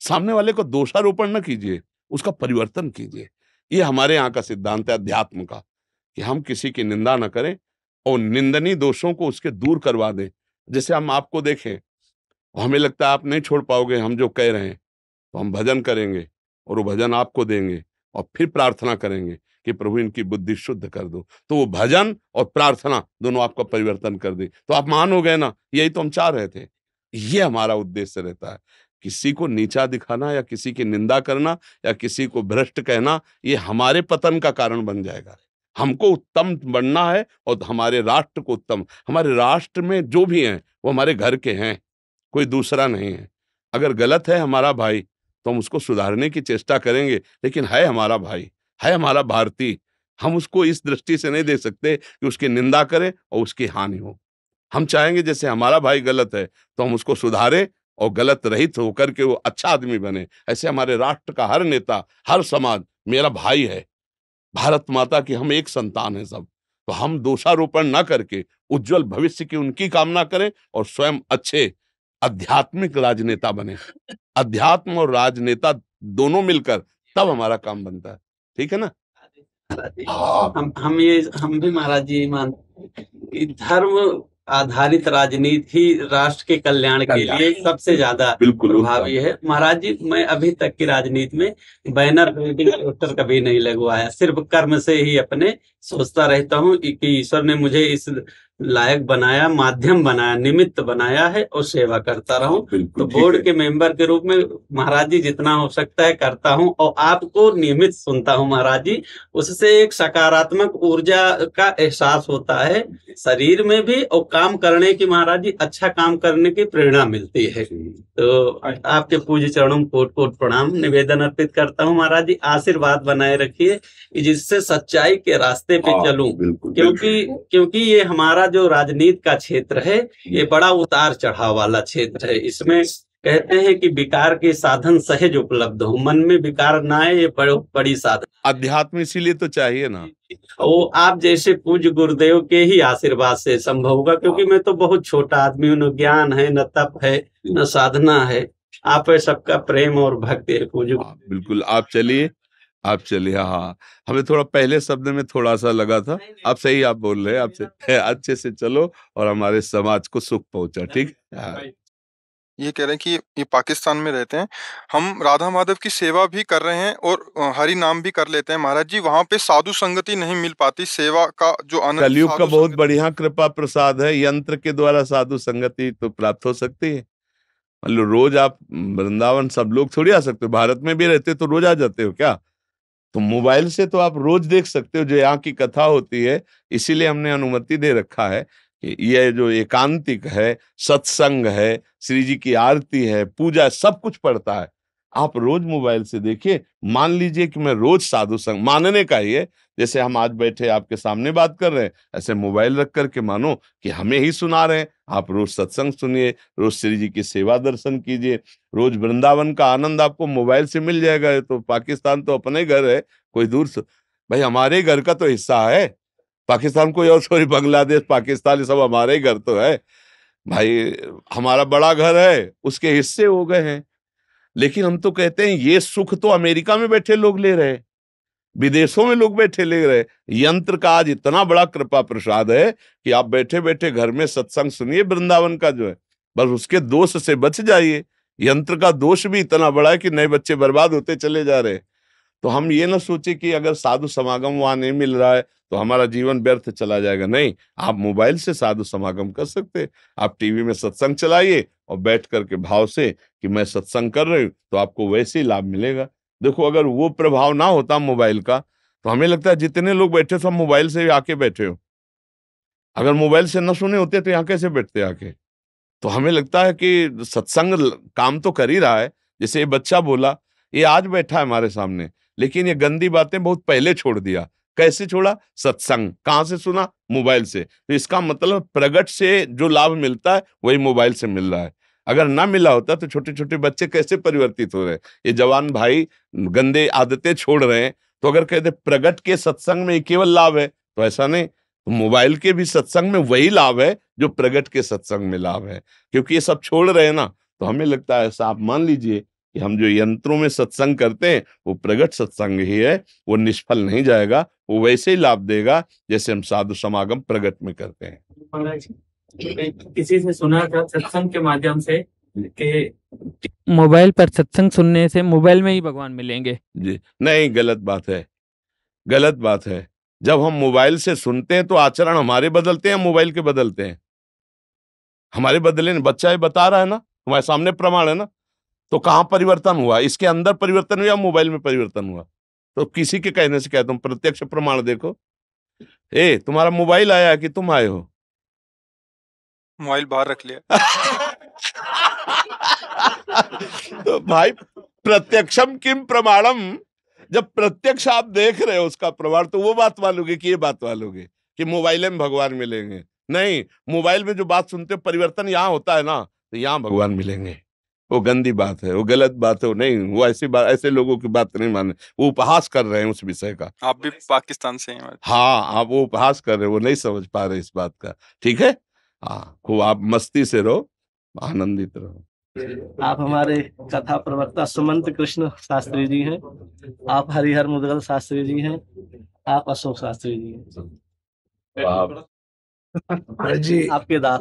सामने वाले को दोषारोपण न कीजिए, उसका परिवर्तन कीजिए। ये हमारे यहाँ का सिद्धांत है अध्यात्म का कि हम किसी की निंदा न करें और निंदनीय दोषों को उसके दूर करवा दें। जैसे हम आपको देखें, हमें लगता है आप नहीं छोड़ पाओगे, हम जो कह रहे हैं तो हम भजन करेंगे। और वो भजन आपको देंगे और फिर प्रार्थना करेंगे कि प्रभु इनकी बुद्धि शुद्ध कर दो। तो वो भजन और प्रार्थना दोनों आपका परिवर्तन कर दे। तो आप मान हो गए ना, यही तो हम चाह रहे थे। ये हमारा उद्देश्य रहता है। किसी को नीचा दिखाना या किसी की निंदा करना या किसी को भ्रष्ट कहना, ये हमारे पतन का कारण बन जाएगा। हमको उत्तम बनना है और हमारे राष्ट्र को उत्तम। हमारे राष्ट्र में जो भी हैं, वो हमारे घर के हैं। कोई दूसरा नहीं है। अगर गलत है हमारा भाई तो हम उसको सुधारने की चेष्टा करेंगे। लेकिन है हमारा भाई, है हमारा भारतीय। हम उसको इस दृष्टि से नहीं देख सकते कि उसकी निंदा करें और उसकी हानि हो। हम चाहेंगे जैसे हमारा भाई गलत है तो हम उसको सुधारें और गलत रहित होकर के वो अच्छा आदमी बने। ऐसे हमारे राष्ट्र का हर नेता, हर समाज, मेरा भाई है। भारत माता की हम एक संतान है सब। तो हम दोषारोपण ना करके, उज्जवल भविष्य की उनकी कामना करें और स्वयं अच्छे आध्यात्मिक राजनेता बने। अध्यात्म और राजनेता दोनों मिलकर तब हमारा काम बनता है। ठीक है ना। हम हम ये हम भी महाराज जी मान धर्म आधारित राजनीति राष्ट्र के कल्याण के लिए सबसे ज़्यादा प्रभावी है। महाराज जी मैं अभी तक की राजनीति में बैनर पोस्टर कभी नहीं लगवाया सिर्फ़ कर्म से ही अपने सोचता रहता हूँ कि ईश्वर ने मुझे इस लायक बनाया माध्यम बनाया निमित्त बनाया है और सेवा करता रहूँ। तो बोर्ड के मेंबर के रूप में महाराज जी जितना हो सकता है करता हूँ और आपको नियमित सुनता हूँ महाराज जी। उससे एक सकारात्मक ऊर्जा का एहसास होता है शरीर में भी और काम करने की महाराज जी अच्छा काम करने की प्रेरणा मिलती है। तो आपके पूज्य चरणों में कोट कोट प्रणाम निवेदन अर्पित करता हूँ महाराज जी आशीर्वाद बनाए रखिए जिससे सच्चाई के रास्ते पे हाँ, चलूँ। क्योंकि क्योंकि ये हमारा जो राजनीति का क्षेत्र है ये बड़ा उतार चढ़ाव वाला क्षेत्र है। इसमें कहते हैं कि विकार के साधन सहज उपलब्ध हो। मन में विकार ना आए ये बड़ी साधन। अध्यात्म इसीलिए तो चाहिए ना। वो आप जैसे पूज गुरुदेव के ही आशीर्वाद से संभव होगा क्योंकि मैं तो बहुत छोटा आदमी हूँ न ज्ञान है न तप है न साधना है। आप सबका प्रेम और भक्ति है पूज बिल्कुल। आप चलिए आप चलिए हाँ हमें थोड़ा पहले शब्द में थोड़ा सा लगा था। आप सही आप बोल रहे हैं आपसे अच्छे से चलो और हमारे समाज को सुख पहुँचा ठीक? हाँ। ये कह रहे हैं कि ये पाकिस्तान में रहते हैं। हम राधा माधव की सेवा भी कर रहे हैं और हरि नाम भी कर लेते हैं महाराज जी। वहाँ पे साधु संगति नहीं मिल पाती सेवा का जो आनंद कलयुग का बहुत बढ़िया कृपा प्रसाद है। यंत्र के द्वारा साधु संगति तो प्राप्त हो सकती है। मतलब रोज आप वृंदावन सब लोग थोड़ी आ सकते हो। भारत में भी रहते हो तो रोज आ जाते हो क्या? तो मोबाइल से तो आप रोज देख सकते हो, जो यहाँ की कथा होती है, इसीलिए हमने अनुमति दे रखा है कि यह जो एकांतिक है, सत्संग है, श्री जी की आरती है, पूजा सब कुछ पड़ता है। आप रोज मोबाइल से देखिए, मान लीजिए कि मैं रोज साधु संग, मानने का ही है, जैसे हम आज बैठे आपके सामने बात कर रहे हैं, ऐसे मोबाइल रख करके मानो कि हमें ही सुना रहे हैं। आप रोज सत्संग सुनिए, रोज श्री जी की सेवा दर्शन कीजिए, रोज वृंदावन का आनंद आपको मोबाइल से मिल जाएगा। तो पाकिस्तान तो अपने घर है, कोई दूर से। भाई, हमारे घर का तो हिस्सा है। पाकिस्तान कोई और, सॉरी, बांग्लादेश, पाकिस्तान, ये सब हमारे घर तो है। भाई, हमारा बड़ा घर है, उसके हिस्से हो गए हैं। लेकिन हम तो कहते हैं, ये सुख तो अमेरिका में बैठे लोग ले रहे विदेशों में लोग बैठे ले रहे यंत्र का आज इतना बड़ा कृपा प्रसाद है कि आप बैठे बैठे घर में सत्संग सुनिए, वृंदावन का जो है। बस उसके दोष से बच जाइए। यंत्र का दोष भी इतना बड़ा है कि नए बच्चे बर्बाद होते चले जा रहे तो हम ये ना सोचे कि अगर साधु समागम वहाँ नहीं मिल रहा है तो हमारा जीवन व्यर्थ चला जाएगा। नहीं, आप मोबाइल से साधु समागम कर सकते आप टीवी में सत्संग चलाइए और बैठ करके भाव से कि मैं सत्संग कर रही हूँ तो आपको वैसे ही लाभ मिलेगा। देखो, अगर वो प्रभाव ना होता मोबाइल का तो हमें लगता है जितने लोग बैठे सब मोबाइल से आके बैठे हो। अगर मोबाइल से न सुने होते तो यहाँ कैसे बैठते आके? तो हमें लगता है कि सत्संग काम तो कर ही रहा है। जैसे ये बच्चा बोला, ये आज बैठा है हमारे सामने, लेकिन ये गंदी बातें बहुत पहले छोड़ दिया। कैसे छोड़ा? सत्संग। कहाँ से सुना? मोबाइल से। तो इसका मतलब प्रगट से जो लाभ मिलता है, वही मोबाइल से मिल रहा है। अगर ना मिला होता तो छोटे छोटे बच्चे कैसे परिवर्तित हो रहे? हैं ये जवान भाई गंदे आदतें छोड़ रहे हैं तो अगर कहते प्रगट के सत्संग में केवल लाभ है तो ऐसा नहीं। तो मोबाइल के भी सत्संग में वही लाभ है, जो प्रगट के सत्संग में लाभ है। क्योंकि ये सब छोड़ रहे हैं ना तो हमें लगता है, ऐसा आप मान लीजिए कि हम जो यंत्रों में सत्संग करते हैं, वो प्रगट सत्संग ही है, वो निष्फल नहीं जाएगा, वो वैसे ही लाभ देगा, जैसे हम साधु समागम प्रगट में करते हैं। किसी से सुना था सत्संग के माध्यम से कि मोबाइल पर सत्संग सुनने से मोबाइल में ही भगवान मिलेंगे। जी नहीं गलत बात है। गलत बात है। जब हम मोबाइल से सुनते हैं तो आचरण हमारे बदलते हैं मोबाइल के बदलते हैं। हमारे बदले। बच्चा ये बता रहा है ना हमारे सामने प्रमाण है ना तो कहाँ परिवर्तन हुआ? इसके अंदर परिवर्तन हुआ मोबाइल में परिवर्तन हुआ? तो किसी के कहने से कहता हूँ प्रत्यक्ष प्रमाण देखो। ए तुम्हारा मोबाइल आया कि तुम आए हो? मोबाइल बाहर रख लिया। तो भाई प्रत्यक्षम किम प्रमाणम? जब प्रत्यक्ष आप देख रहे हो उसका प्रमाण तो वो बात मानोगे कि ये बात मानोगे कि मोबाइल में भगवान मिलेंगे। नहीं मोबाइल में जो बात सुनते हो परिवर्तन यहाँ होता है ना तो यहाँ भगवान मिलेंगे। वो गंदी बात है वो गलत बात है वो नहीं वो ऐसी बात ऐसे लोगों की बात नहीं माने। वो उपहास कर रहे हैं उस विषय का। आप भी पाकिस्तान से हैं। हाँ आप वो उपहास कर रहे हैं वो नहीं समझ पा रहे इस बात का। ठीक है? हाँ खूब आप मस्ती से रहो आनंदित रहो। आप हमारे कथा प्रवक्ता सुमंत कृष्ण शास्त्री जी हैं। आप हरिहर मुदगल शास्त्री जी हैं। आप अशोक शास्त्री जी हैं। जी। आपके दास।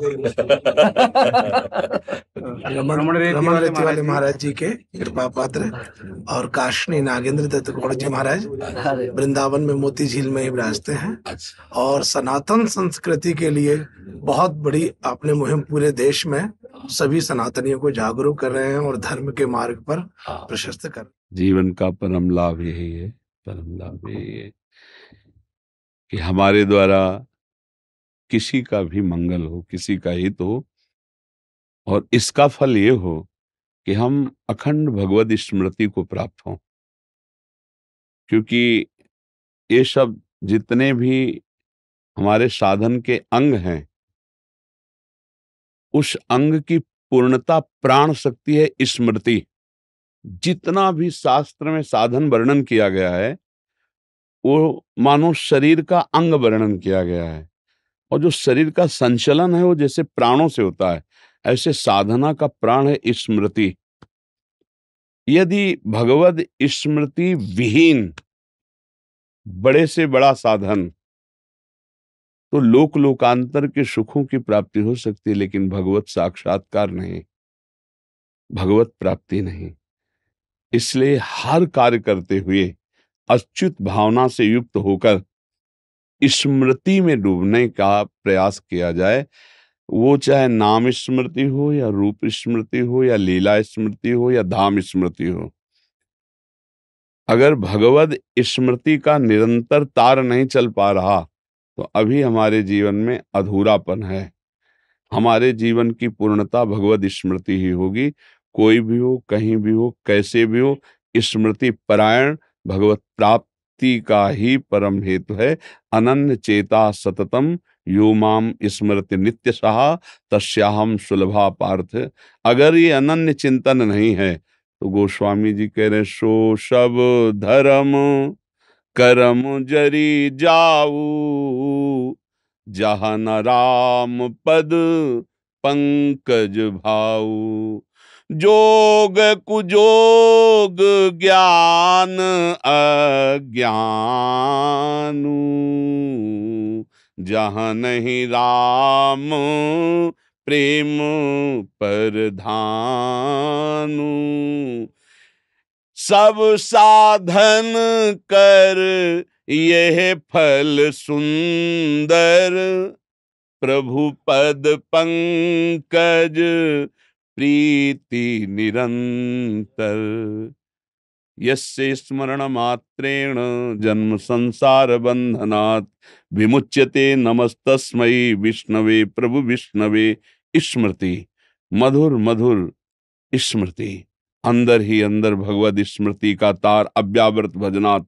रमण रमण रेती वाले महाराज। जी के कृपा पात्र और काशनी नागेंद्र दत्त गौड़ जी महाराज वृंदावन में मोती झील में ही विराजते हैं। अच्छा। और सनातन संस्कृति के लिए बहुत बड़ी आपने मुहिम पूरे देश में सभी सनातनियों को जागरूक कर रहे हैं और धर्म के मार्ग पर प्रशस्त कर जीवन का परम लाभ यही है परम लाभ यही है कि हमारे द्वारा किसी का भी मंगल हो, किसी का हित हो और इसका फल ये हो कि हम अखंड भगवत स्मृति को प्राप्त हों। क्योंकि ये सब जितने भी हमारे साधन के अंग हैं, उस अंग की पूर्णता प्राण शक्ति है स्मृति। जितना भी शास्त्र में साधन वर्णन किया गया है, वो मानो शरीर का अंग वर्णन किया गया है। और जो शरीर का संचलन है वो जैसे प्राणों से होता है, ऐसे साधना का प्राण है स्मृति। यदि भगवत स्मृति विहीन, बड़े से बड़ा साधन तो लोक लोकांतर के सुखों की प्राप्ति हो सकती है, लेकिन भगवत साक्षात्कार नहीं। भगवत प्राप्ति नहीं। इसलिए हर कार्य करते हुए अच्युत भावना से युक्त होकर स्मृति में डूबने का प्रयास किया जाए, वो चाहे नाम स्मृति हो या रूप स्मृति हो या लीला स्मृति हो या धाम स्मृति हो। अगर भगवत स्मृति का निरंतर तार नहीं चल पा रहा तो अभी हमारे जीवन में अधूरापन है। हमारे जीवन की पूर्णता भगवत स्मृति ही होगी। कोई भी हो, कहीं भी हो, कैसे भी हो, स्मृति परायण भगवत प्राप्ति का ही परम हेतु है। अनन्य चेता सततम, यो माम स्मृति नित्य सहा, तस्याहम सुलभा पार्थ। अगर ये अनन्य चिंतन नहीं है तो गोस्वामी जी कह रहे सो सब धर्म, करम जरी जाऊ, जहाँ न राम पद पंकज भाऊ। जोग कुजोग ज्ञान अज्ञानु। जहाँ नहीं राम, प्रेम पर धानु सब साधन कर, यह फल सुंदर। प्रभु पद पंकज प्रीति निरंतर। यस्य स्मरण मात्रेण जन्म संसार बंधनात् विमुच्यते नमस्तस्मै विष्णवे, प्रभु विष्णवे, स्मृति। मधुर मधुर, स्मृति। अंदर ही अंदर भगवत स्मृति का तार अव्यावृत भजनात्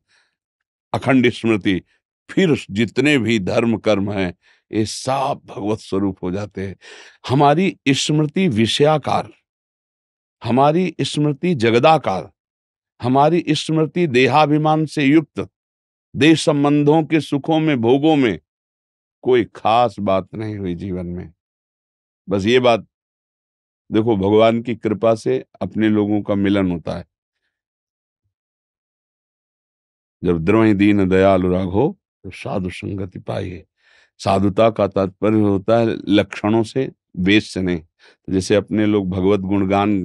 अखंड स्मृति। फिर जितने भी धर्म कर्म हैं ये सब भगवत स्वरूप हो जाते हैं। हमारी स्मृति विषयाकार, हमारी स्मृति जगदाकार, हमारी स्मृति देहाभिमान से युक्त देश संबंधों के सुखों में, भोगों में कोई खास बात नहीं हुई जीवन में। बस ये बात, देखो भगवान की कृपा से अपने लोगों का मिलन होता है। जब द्रोही दीन दयालु राघो तो साधु संगति पाइए। साधुता का तात्पर्य होता है लक्षणों से वेश से नहीं। जैसे अपने लोग भगवत गुणगान,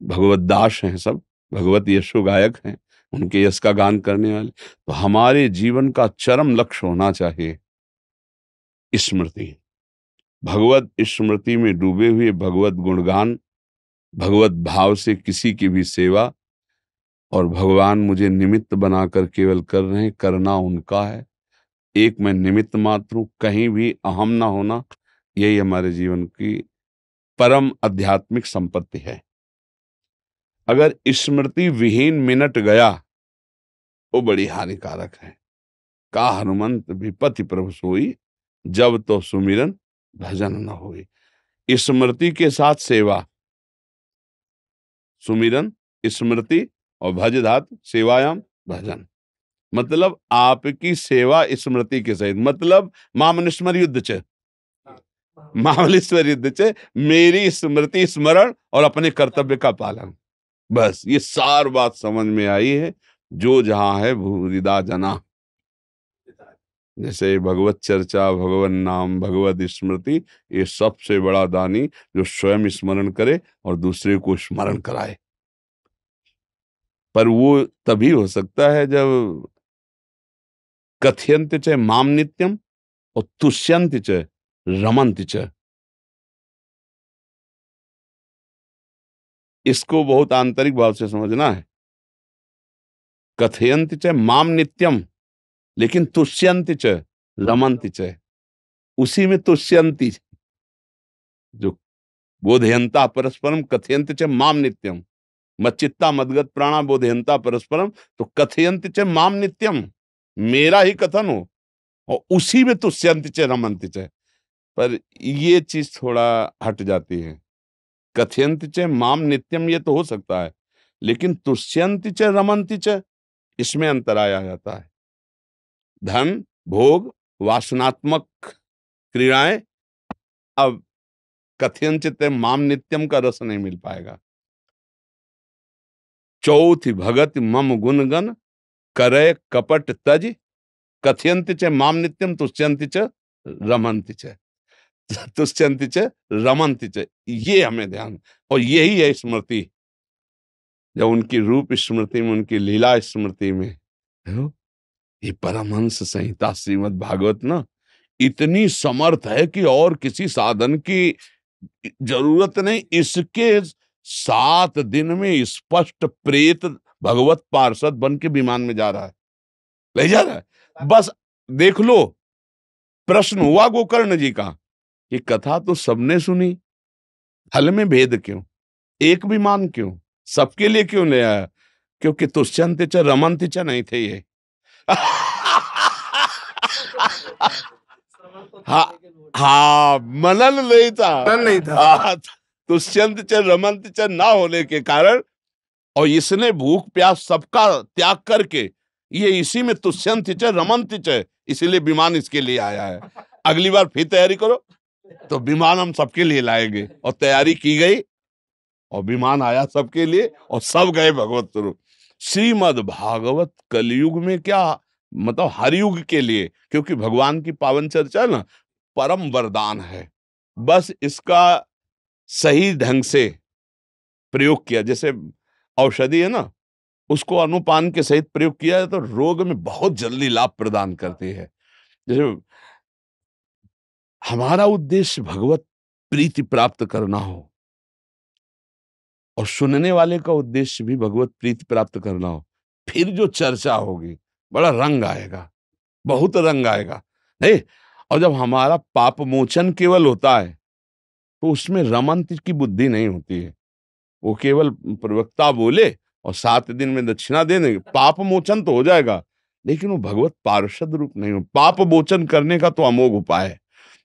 भगवत दास हैं सब, भगवत यशो गायक हैं, उनके यश का गान करने वाले तो हमारे जीवन का चरम लक्ष्य होना चाहिए। स्मृति भगवत स्मृति में डूबे हुए भगवत गुणगान, भगवत भाव से किसी की भी सेवा और भगवान मुझे निमित्त बनाकर केवल कर रहे हैं, करना उनका है। एक मैं निमित्त मात्र हूँ, कहीं भी अहम ना होना, यही हमारे जीवन की परम आध्यात्मिक संपत्ति है। अगर स्मृति विहीन मिनट गया, वो बड़ी हानिकारक है। का हनुमंत विपति प्रभु सोई, जब तो सुमिरन भजन न होई। स्मृति के साथ सेवा। सुमिरन, स्मृति और भज धात सेवायाम भजन। मतलब आपकी सेवा स्मृति के सहित मतलब मामनिस्मर युद्ध च। मामलेश्वर युद्ध च मेरी स्मृति स्मरण और अपने कर्तव्य का पालन। बस ये सार बात समझ में आई है जो जहाँ है भूरिदा जना। जैसे भगवत चर्चा भगवत नाम भगवत स्मृति ये सबसे बड़ा दानी जो स्वयं स्मरण करे और दूसरे को स्मरण कराए। पर वो तभी हो सकता है जब कथयंत च माम नित्यम और तुष्यंत च रमंत च। इसको बहुत आंतरिक भाव से समझना है। कथयंत च माम नित्यम लेकिन तुष्यंत च रमंत च। उसी में तुष्यंती जो बोधयंता परस्परम कथयंत च माम नित्यम मच्चित्ता मदगत प्राणा बोधयंता परस्परम तो कथयंत च माम नित्यम मेरा ही कथन हो, और उसी में तुष्यंत च, रमंत च। पर ये चीज़ थोड़ा हट जाती है। कथयंत च, माम नित्यम ये तो हो सकता है, लेकिन तुष्यंत च, रमंत च, इसमें अंतराय आ जाता है। धन, भोग, वासनात्मक क्रियाएँ, अब कथयंचित माम नित्यम का रस नहीं मिल पाएगा। चौथ, भगत मम गुण गण करे कपट तज, कथयंति च माम नित्यम तुष्यंति च रमंति च। तुष्यंति च रमंति च, ये हमें ध्यान। और यही है स्मृति। जब उनकी रूप स्मृति में, उनकी लीला स्मृति में ये परमहंस संहिता श्रीमद भागवत ना, इतनी समर्थ है कि और किसी साधन की ज़रूरत नहीं। इसके सात दिन में स्पष्ट प्रेत भगवत पार्षद बन के विमान में जा रहा है। ले जा रहा है। बस देख लो प्रश्न हुआ गोकर्ण जी का कि कथा तो सबने सुनी। हल में भेद क्यों? एक विमान क्यों? सबके लिए क्यों ले आया? क्योंकि तुष्यंत च रमंत च नहीं थे ये। हाँ हाँ मनन नहीं था। मनन नहीं था। तुष्यंत च रमंत च ना होने के कारण और इसने भूख प्यास सबका त्याग करके, ये इसी में तुष्यंत च, रमंत च, इसीलिए विमान इसके लिए आया है। अगली बार फिर तैयारी करो तो विमान हम सबके लिए लाएँगे। और तैयारी की गई, और विमान आया सबके लिए, और सब गए भगवत स्वरूप। श्रीमद भागवत कलयुग में क्या मतलब हर युग के लिए, क्योंकि भगवान की पावन चर्चा ना, परम वरदान है। बस इसका सही ढंग से प्रयोग किया, जैसे औषधि है ना, उसको अनुपान के सहित प्रयोग किया जाए तो रोग में बहुत जल्दी लाभ प्रदान करती है। जैसे हमारा उद्देश्य भगवत प्रीति प्राप्त करना हो और सुनने वाले का उद्देश्य भी भगवत प्रीति प्राप्त करना हो, फिर जो चर्चा होगी, बड़ा रंग आएगा, बहुत रंग आएगा। नहीं, और जब हमारा पाप मोचन केवल होता है तो उसमें रमंत की बुद्धि नहीं होती है। वो केवल प्रवक्ता बोले और सात दिन में दक्षिणा दे देंगे पाप मोचन तो हो जाएगा। लेकिन वो भगवत पार्षद रूप नहीं हो। पाप मोचन करने का तो अमोघ उपाय है।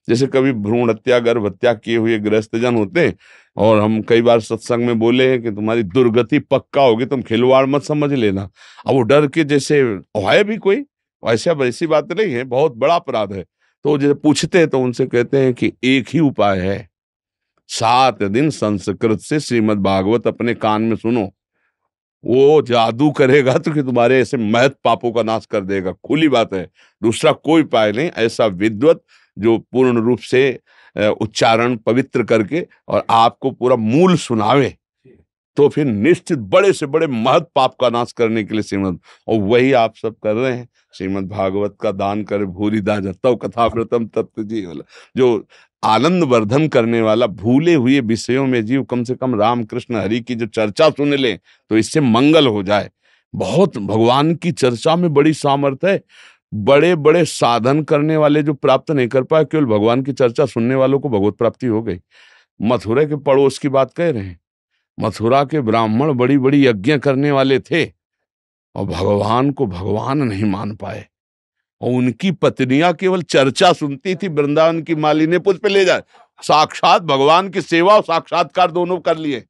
जैसे कभी भ्रूण हत्या, गर्भ हत्या किए हुए ग्रस्त जन होते हैं और हम कई बार सत्संग में बोले हैं कि तुम्हारी दुर्गति पक्का होगी, तुम खिलवाड़ मत समझ लेना। अब वो डर के जैसे है भी कोई? ऐसा वैसी बात नहीं है, बहुत बड़ा अपराध है। तो जैसे पूछते हैं तो उनसे कहते हैं कि एक ही उपाय है। सात दिन संस्कृत से श्रीमद भागवत अपने कान में सुनो। वो जादू करेगा तो कि तुम्हारे ऐसे महत पापों का नाश कर देगा। खुली बात है। दूसरा कोई उपाय नहीं ऐसा विद्वत जो पूर्ण रूप से उच्चारण पवित्र करके और आपको पूरा मूल सुनावे तो फिर निश्चित बड़े से बड़े महत पाप का नाश करने के लिए श्रीमद और वही आप सब कर रहे हैं। श्रीमद भागवत का दान करे भूरी दान तव कथा प्रथम तत्व जी जो आनंद वर्धन करने वाला भूले हुए विषयों में जीव कम से कम राम कृष्ण हरि की जो चर्चा सुन ले तो इससे मंगल हो जाए। बहुत भगवान की चर्चा में बड़ी सामर्थ्य है। बड़े बड़े साधन करने वाले जो प्राप्त नहीं कर पाए, केवल भगवान की चर्चा सुनने वालों को भगवत प्राप्ति हो गई। मथुरा के पड़ोस की बात कह रहे हैं। मथुरा के ब्राह्मण बड़ी बड़ी यज्ञ करने वाले थे और भगवान को भगवान नहीं मान पाए। और उनकी पत्नियाँ केवल चर्चा सुनती थी, वृंदावन की मालिनी पुष्प ले जाए। साक्षात भगवान की सेवा और साक्षात्कार दोनों कर लिए।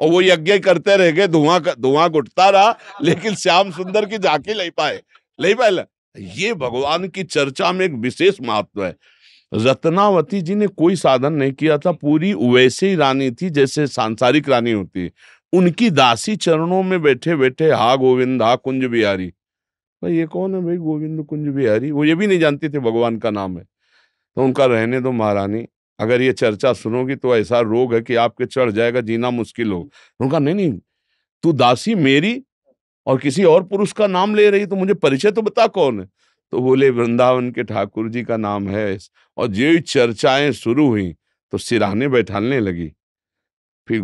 और वो यज्ञ करते रह गए, धुआँ धुआँ घुटता रहा, लेकिन श्याम सुंदर की झांकी ले पाए। ले पाए ये भगवान की चर्चा में एक विशेष महत्व है। रत्नावती जी ने कोई साधन नहीं किया था, पूरी वैसे ही रानी थी जैसे सांसारिक रानी होती है। उनकी दासी चरणों में बैठे बैठे हा गोविंद, हा कुंज बिहारी। भाई, ये कौन है भाई? गोविंद कुंज बिहारी। वो ये भी नहीं जानते थे भगवान का नाम है। तो उनका रहने दो महारानी। अगर ये चर्चा सुनोगी तो ऐसा रोग है कि आपके चढ़ जाएगा, जीना मुश्किल हो उनका नहीं नहीं, तू दासी मेरी और किसी और पुरुष का नाम ले रही तो मुझे परिचय तो बता कौन है? तो बोले, वृंदावन के ठाकुर जी का नाम है और जो चर्चाएँ शुरू हुई तो सिराने बैठाने लगी। फिर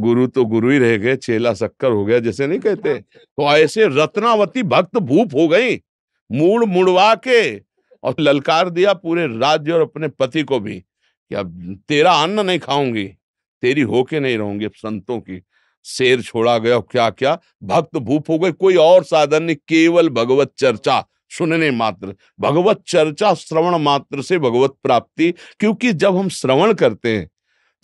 गुरु तो गुरु ही रह गए, चेला शक्कर हो गया, जैसे नहीं कहते। तो ऐसे रत्नावती भक्त भूप हो गई, मूड मुड़वा के और ललकार दिया पूरे राज्य और अपने पति को भी कि अब तेरा अन्न नहीं खाऊँगी, तेरी होके नहीं रहूँगी संतों की शेर छोड़ा गया क्या क्या भक्त भूप हो गए, कोई और साधन नहीं, केवल भगवत चर्चा, सुनने मात्र। भगवत चर्चा श्रवण मात्र से भगवत प्राप्ति, क्योंकि जब हम श्रवण करते हैं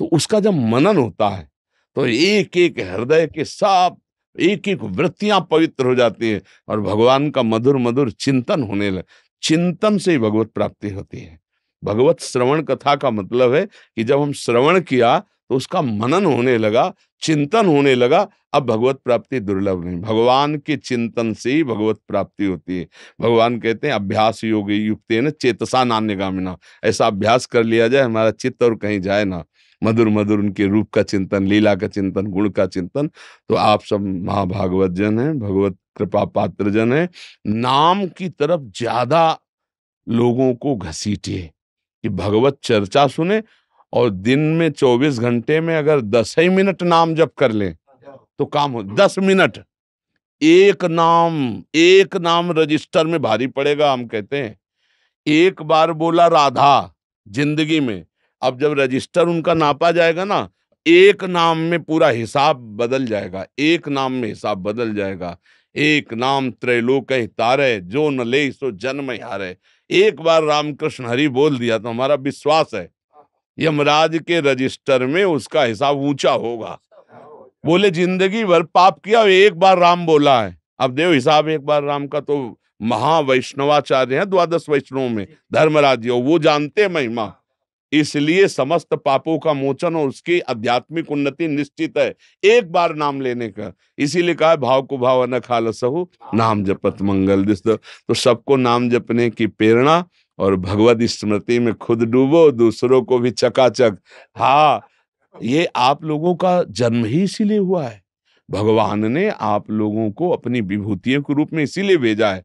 तो उसका जब मनन होता है तो एक एक हृदय के सब एक एक वृत्तियाँ पवित्र हो जाती है और भगवान का मधुर मधुर चिंतन होने लगे, चिंतन से ही भगवत प्राप्ति होती है। भगवत श्रवण कथा का मतलब है कि जब हम श्रवण किया तो उसका मनन होने लगा, चिंतन होने लगा, अब भगवत प्राप्ति दुर्लभ नहीं। भगवान के चिंतन से ही भगवत प्राप्ति होती है। भगवान कहते हैं, अभ्यास योग युक्त न चेतसा नान्य गामिना ऐसा अभ्यास कर लिया जाए, हमारा चित्त और कहीं जाए ना। मधुर मधुर उनके रूप का चिंतन, लीला का चिंतन, गुण का चिंतन। तो आप सब महाभागवत जन है, भगवत कृपा पात्र जन है। नाम की तरफ़ ज़्यादा लोगों को घसीटिए कि भगवत चर्चा सुने और दिन में चौबीस घंटे में अगर दस ही मिनट नाम जप कर ले तो काम हो, दस मिनट। एक नाम एक नाम रजिस्टर में भारी पड़ेगा, हम कहते हैं। एक बार बोला राधा, ज़िंदगी में अब जब रजिस्टर उनका नापा जाएगा ना, एक नाम में पूरा हिसाब बदल जाएगा, एक नाम में हिसाब बदल जाएगा। एक नाम त्रैलोक तारे, जो न ले सो जन्म हारे। एक बार रामकृष्ण हरि बोल दिया तो हमारा विश्वास है। यमराज के रजिस्टर में उसका हिसाब ऊँचा होगा। बोले, ज़िंदगी भर पाप किया, एक बार राम बोला है। अब देव, हिसाब एक बार राम का तो महावैष्णवाचार्य है, द्वादश वैष्णव में, धर्मराज वो जानते महिमा। इसलिए समस्त पापों का मोचन और उसकी आध्यात्मिक उन्नति निश्चित है। एक बार नाम लेने का। इसीलिए कहा भाव को भाव न खाल सहु नाम जपत मंगल दिस तो सबको नाम जपने की प्रेरणा और भगवत स्मृति में खुद डूबो, दूसरों को भी चकाचक। हाँ ये आप लोगों का जन्म ही इसीलिए हुआ है। भगवान ने आप लोगों को अपनी विभूतियों के रूप में इसीलिए भेजा है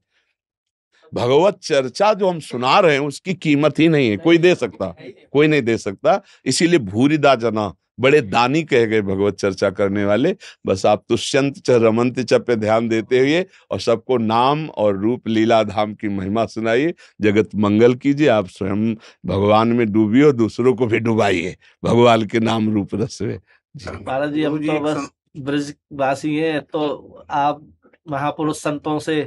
भगवत चर्चा जो हम सुना रहे हैं उसकी कीमत ही नहीं है। कोई दे सकता कोई नहीं दे सकता। इसीलिए भूरिदा जना बड़े दानी कह गए भगवत चर्चा करने वाले। बस आप तुष्यंत च रमंत च पे ध्यान देते हुए और सबको नाम और रूप लीला धाम की महिमा सुनाइए। जगत मंगल कीजिए आप स्वयं भगवान में डूबिए और दूसरों को भी डुबाइए। भगवान के नाम रूप रस में महाराज जी हम तो बस ब्रजवासी हैं तो आप महापुरुष संतों से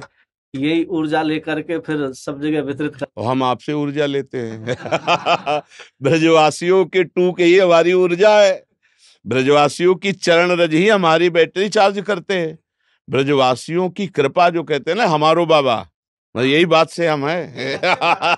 यही ऊर्जा लेकर के फिर सब जगह वितरित कर हम आपसे ऊर्जा लेते हैं। ब्रजवासियों के टू के ही हमारी ऊर्जा है। ब्रजवासियों की चरण रज ही हमारी बैटरी चार्ज करते हैं। ब्रजवासियों की कृपा जो कहते हैं ना हमारो बाबा। यही बात से हम है।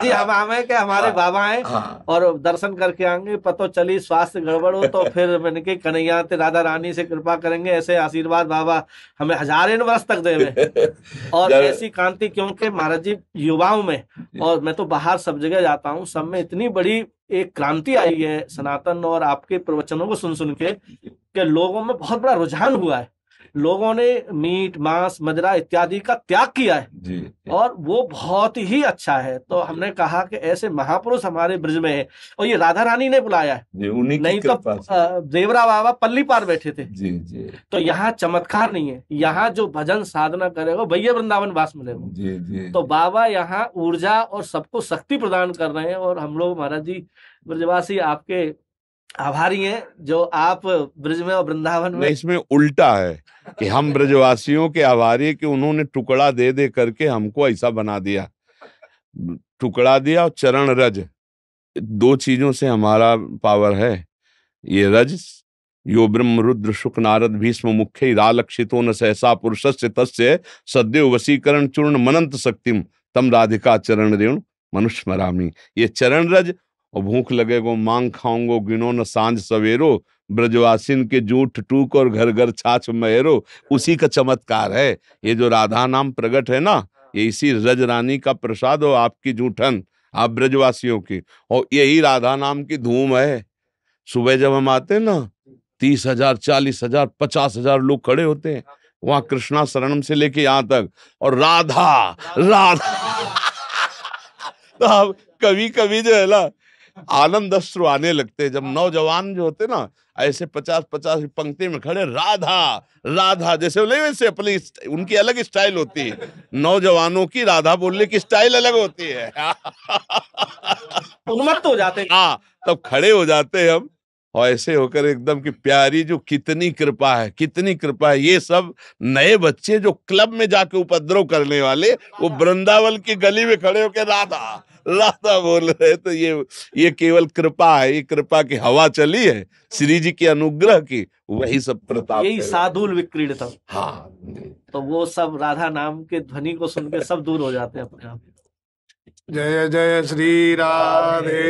जी हम हम है कि हमारे हाँ, बाबा हैं हाँ, और दर्शन करके आएँगे पतो चली स्वास्थ्य गड़बड़ हो तो फिर मैंने के कन्हैया राधा रानी से कृपा करेंगे ऐसे आशीर्वाद बाबा हमें हज़ार वर्ष तक दे और ऐसी कांति क्योंकि महाराज जी युवाओं में और मैं तो बाहर सब जगह जाता हूँ सब में इतनी बड़ी एक क्रांति आई है सनातन और आपके प्रवचनों को सुन सुन के कि लोगों में बहुत बड़ा रुझान हुआ है। लोगों ने मीट मांस मजरा इत्यादि का त्याग किया है। जी, और वो बहुत ही अच्छा है। तो हमने कहा कि ऐसे महापुरुष हमारे ब्रज में है। और ये राधा रानी ने बुलाया है। नहीं तो देवरा बाबा पल्ली पार बैठे थे। जी, जी। तो यहाँ चमत्कार नहीं है। यहाँ जो। भजन साधना करेगा भैया वृंदावन वास मिलेगा तो बाबा यहाँ ऊर्जा और सबको शक्ति प्रदान कर रहे हैं। और हम लोग महाराज जी ब्रजवासी आपके आभारी हैं जो आप ब्रज में और वृंदावन में इसमें उल्टा है कि हम ब्रजवासियों के आभारी कि उन्होंने टुकड़ा दे दे करके हमको ऐसा बना दिया। टुकड़ा दिया और चरण रज। दो चीज़ों से हमारा पावर है। ये रज, यो ब्रह्म रुद्र शुक नारद भीष्म मुख्य रालक्षितो न सहसा पुरुष से तस्य सद्यो वसीकरण चूर्ण मनंत शक्तिम तम राधिका चरण रेणु, मनुष्य मरामी। ये चरण रज और भूख लगे गो मांग खाऊंगो, गिनो न साँझ सवेरो, ब्रजवासिन के जूठ टूक और घर घर छाछ महेरो, उसी का चमत्कार है। ये जो राधा नाम प्रकट है ना, ये इसी रज रानी का प्रसाद हो आपकी जूठन, आप ब्रजवासियों की। और यही राधा नाम की धूम है। सुबह जब हम आते हैं ना, तीस हज़ार, चालीस हज़ार, पचास हज़ार लोग खड़े होते हैं। वहाँ कृष्णा शरणम से लेके यहाँ तक। और राधा राधा। तो कभी कभी जो है ना आनंद अश्रु आने लगते जब नौजवान जो होते ना ऐसे पचास पचास पंक्ति में खड़े राधा राधा जैसे बोले वैसे अपनी उनकी अलग स्टाइल होती है। नौजवानों की राधा बोलने की स्टाइल अलग होती है। उन्मत्त हो जाते हाँ। तब खड़े हो जाते हम और ऐसे होकर एकदम की प्यारी जो कितनी कृपा है कितनी कृपा है। ये सब नए बच्चे जो क्लब में जाके उपद्रव करने वाले वो वृंदावन की गली में खड़े होकर राधा राधा बोल रहे तो ये ये केवल कृपा है ये कृपा की हवा चली है श्री जी के अनुग्रह की वही सब प्रताप यही साधुल विक्रीड़ता हाँ। तो वो सब राधा नाम के ध्वनि को सुन के सब दूर हो जाते हैं अपने आप। जय जय श्री राधे।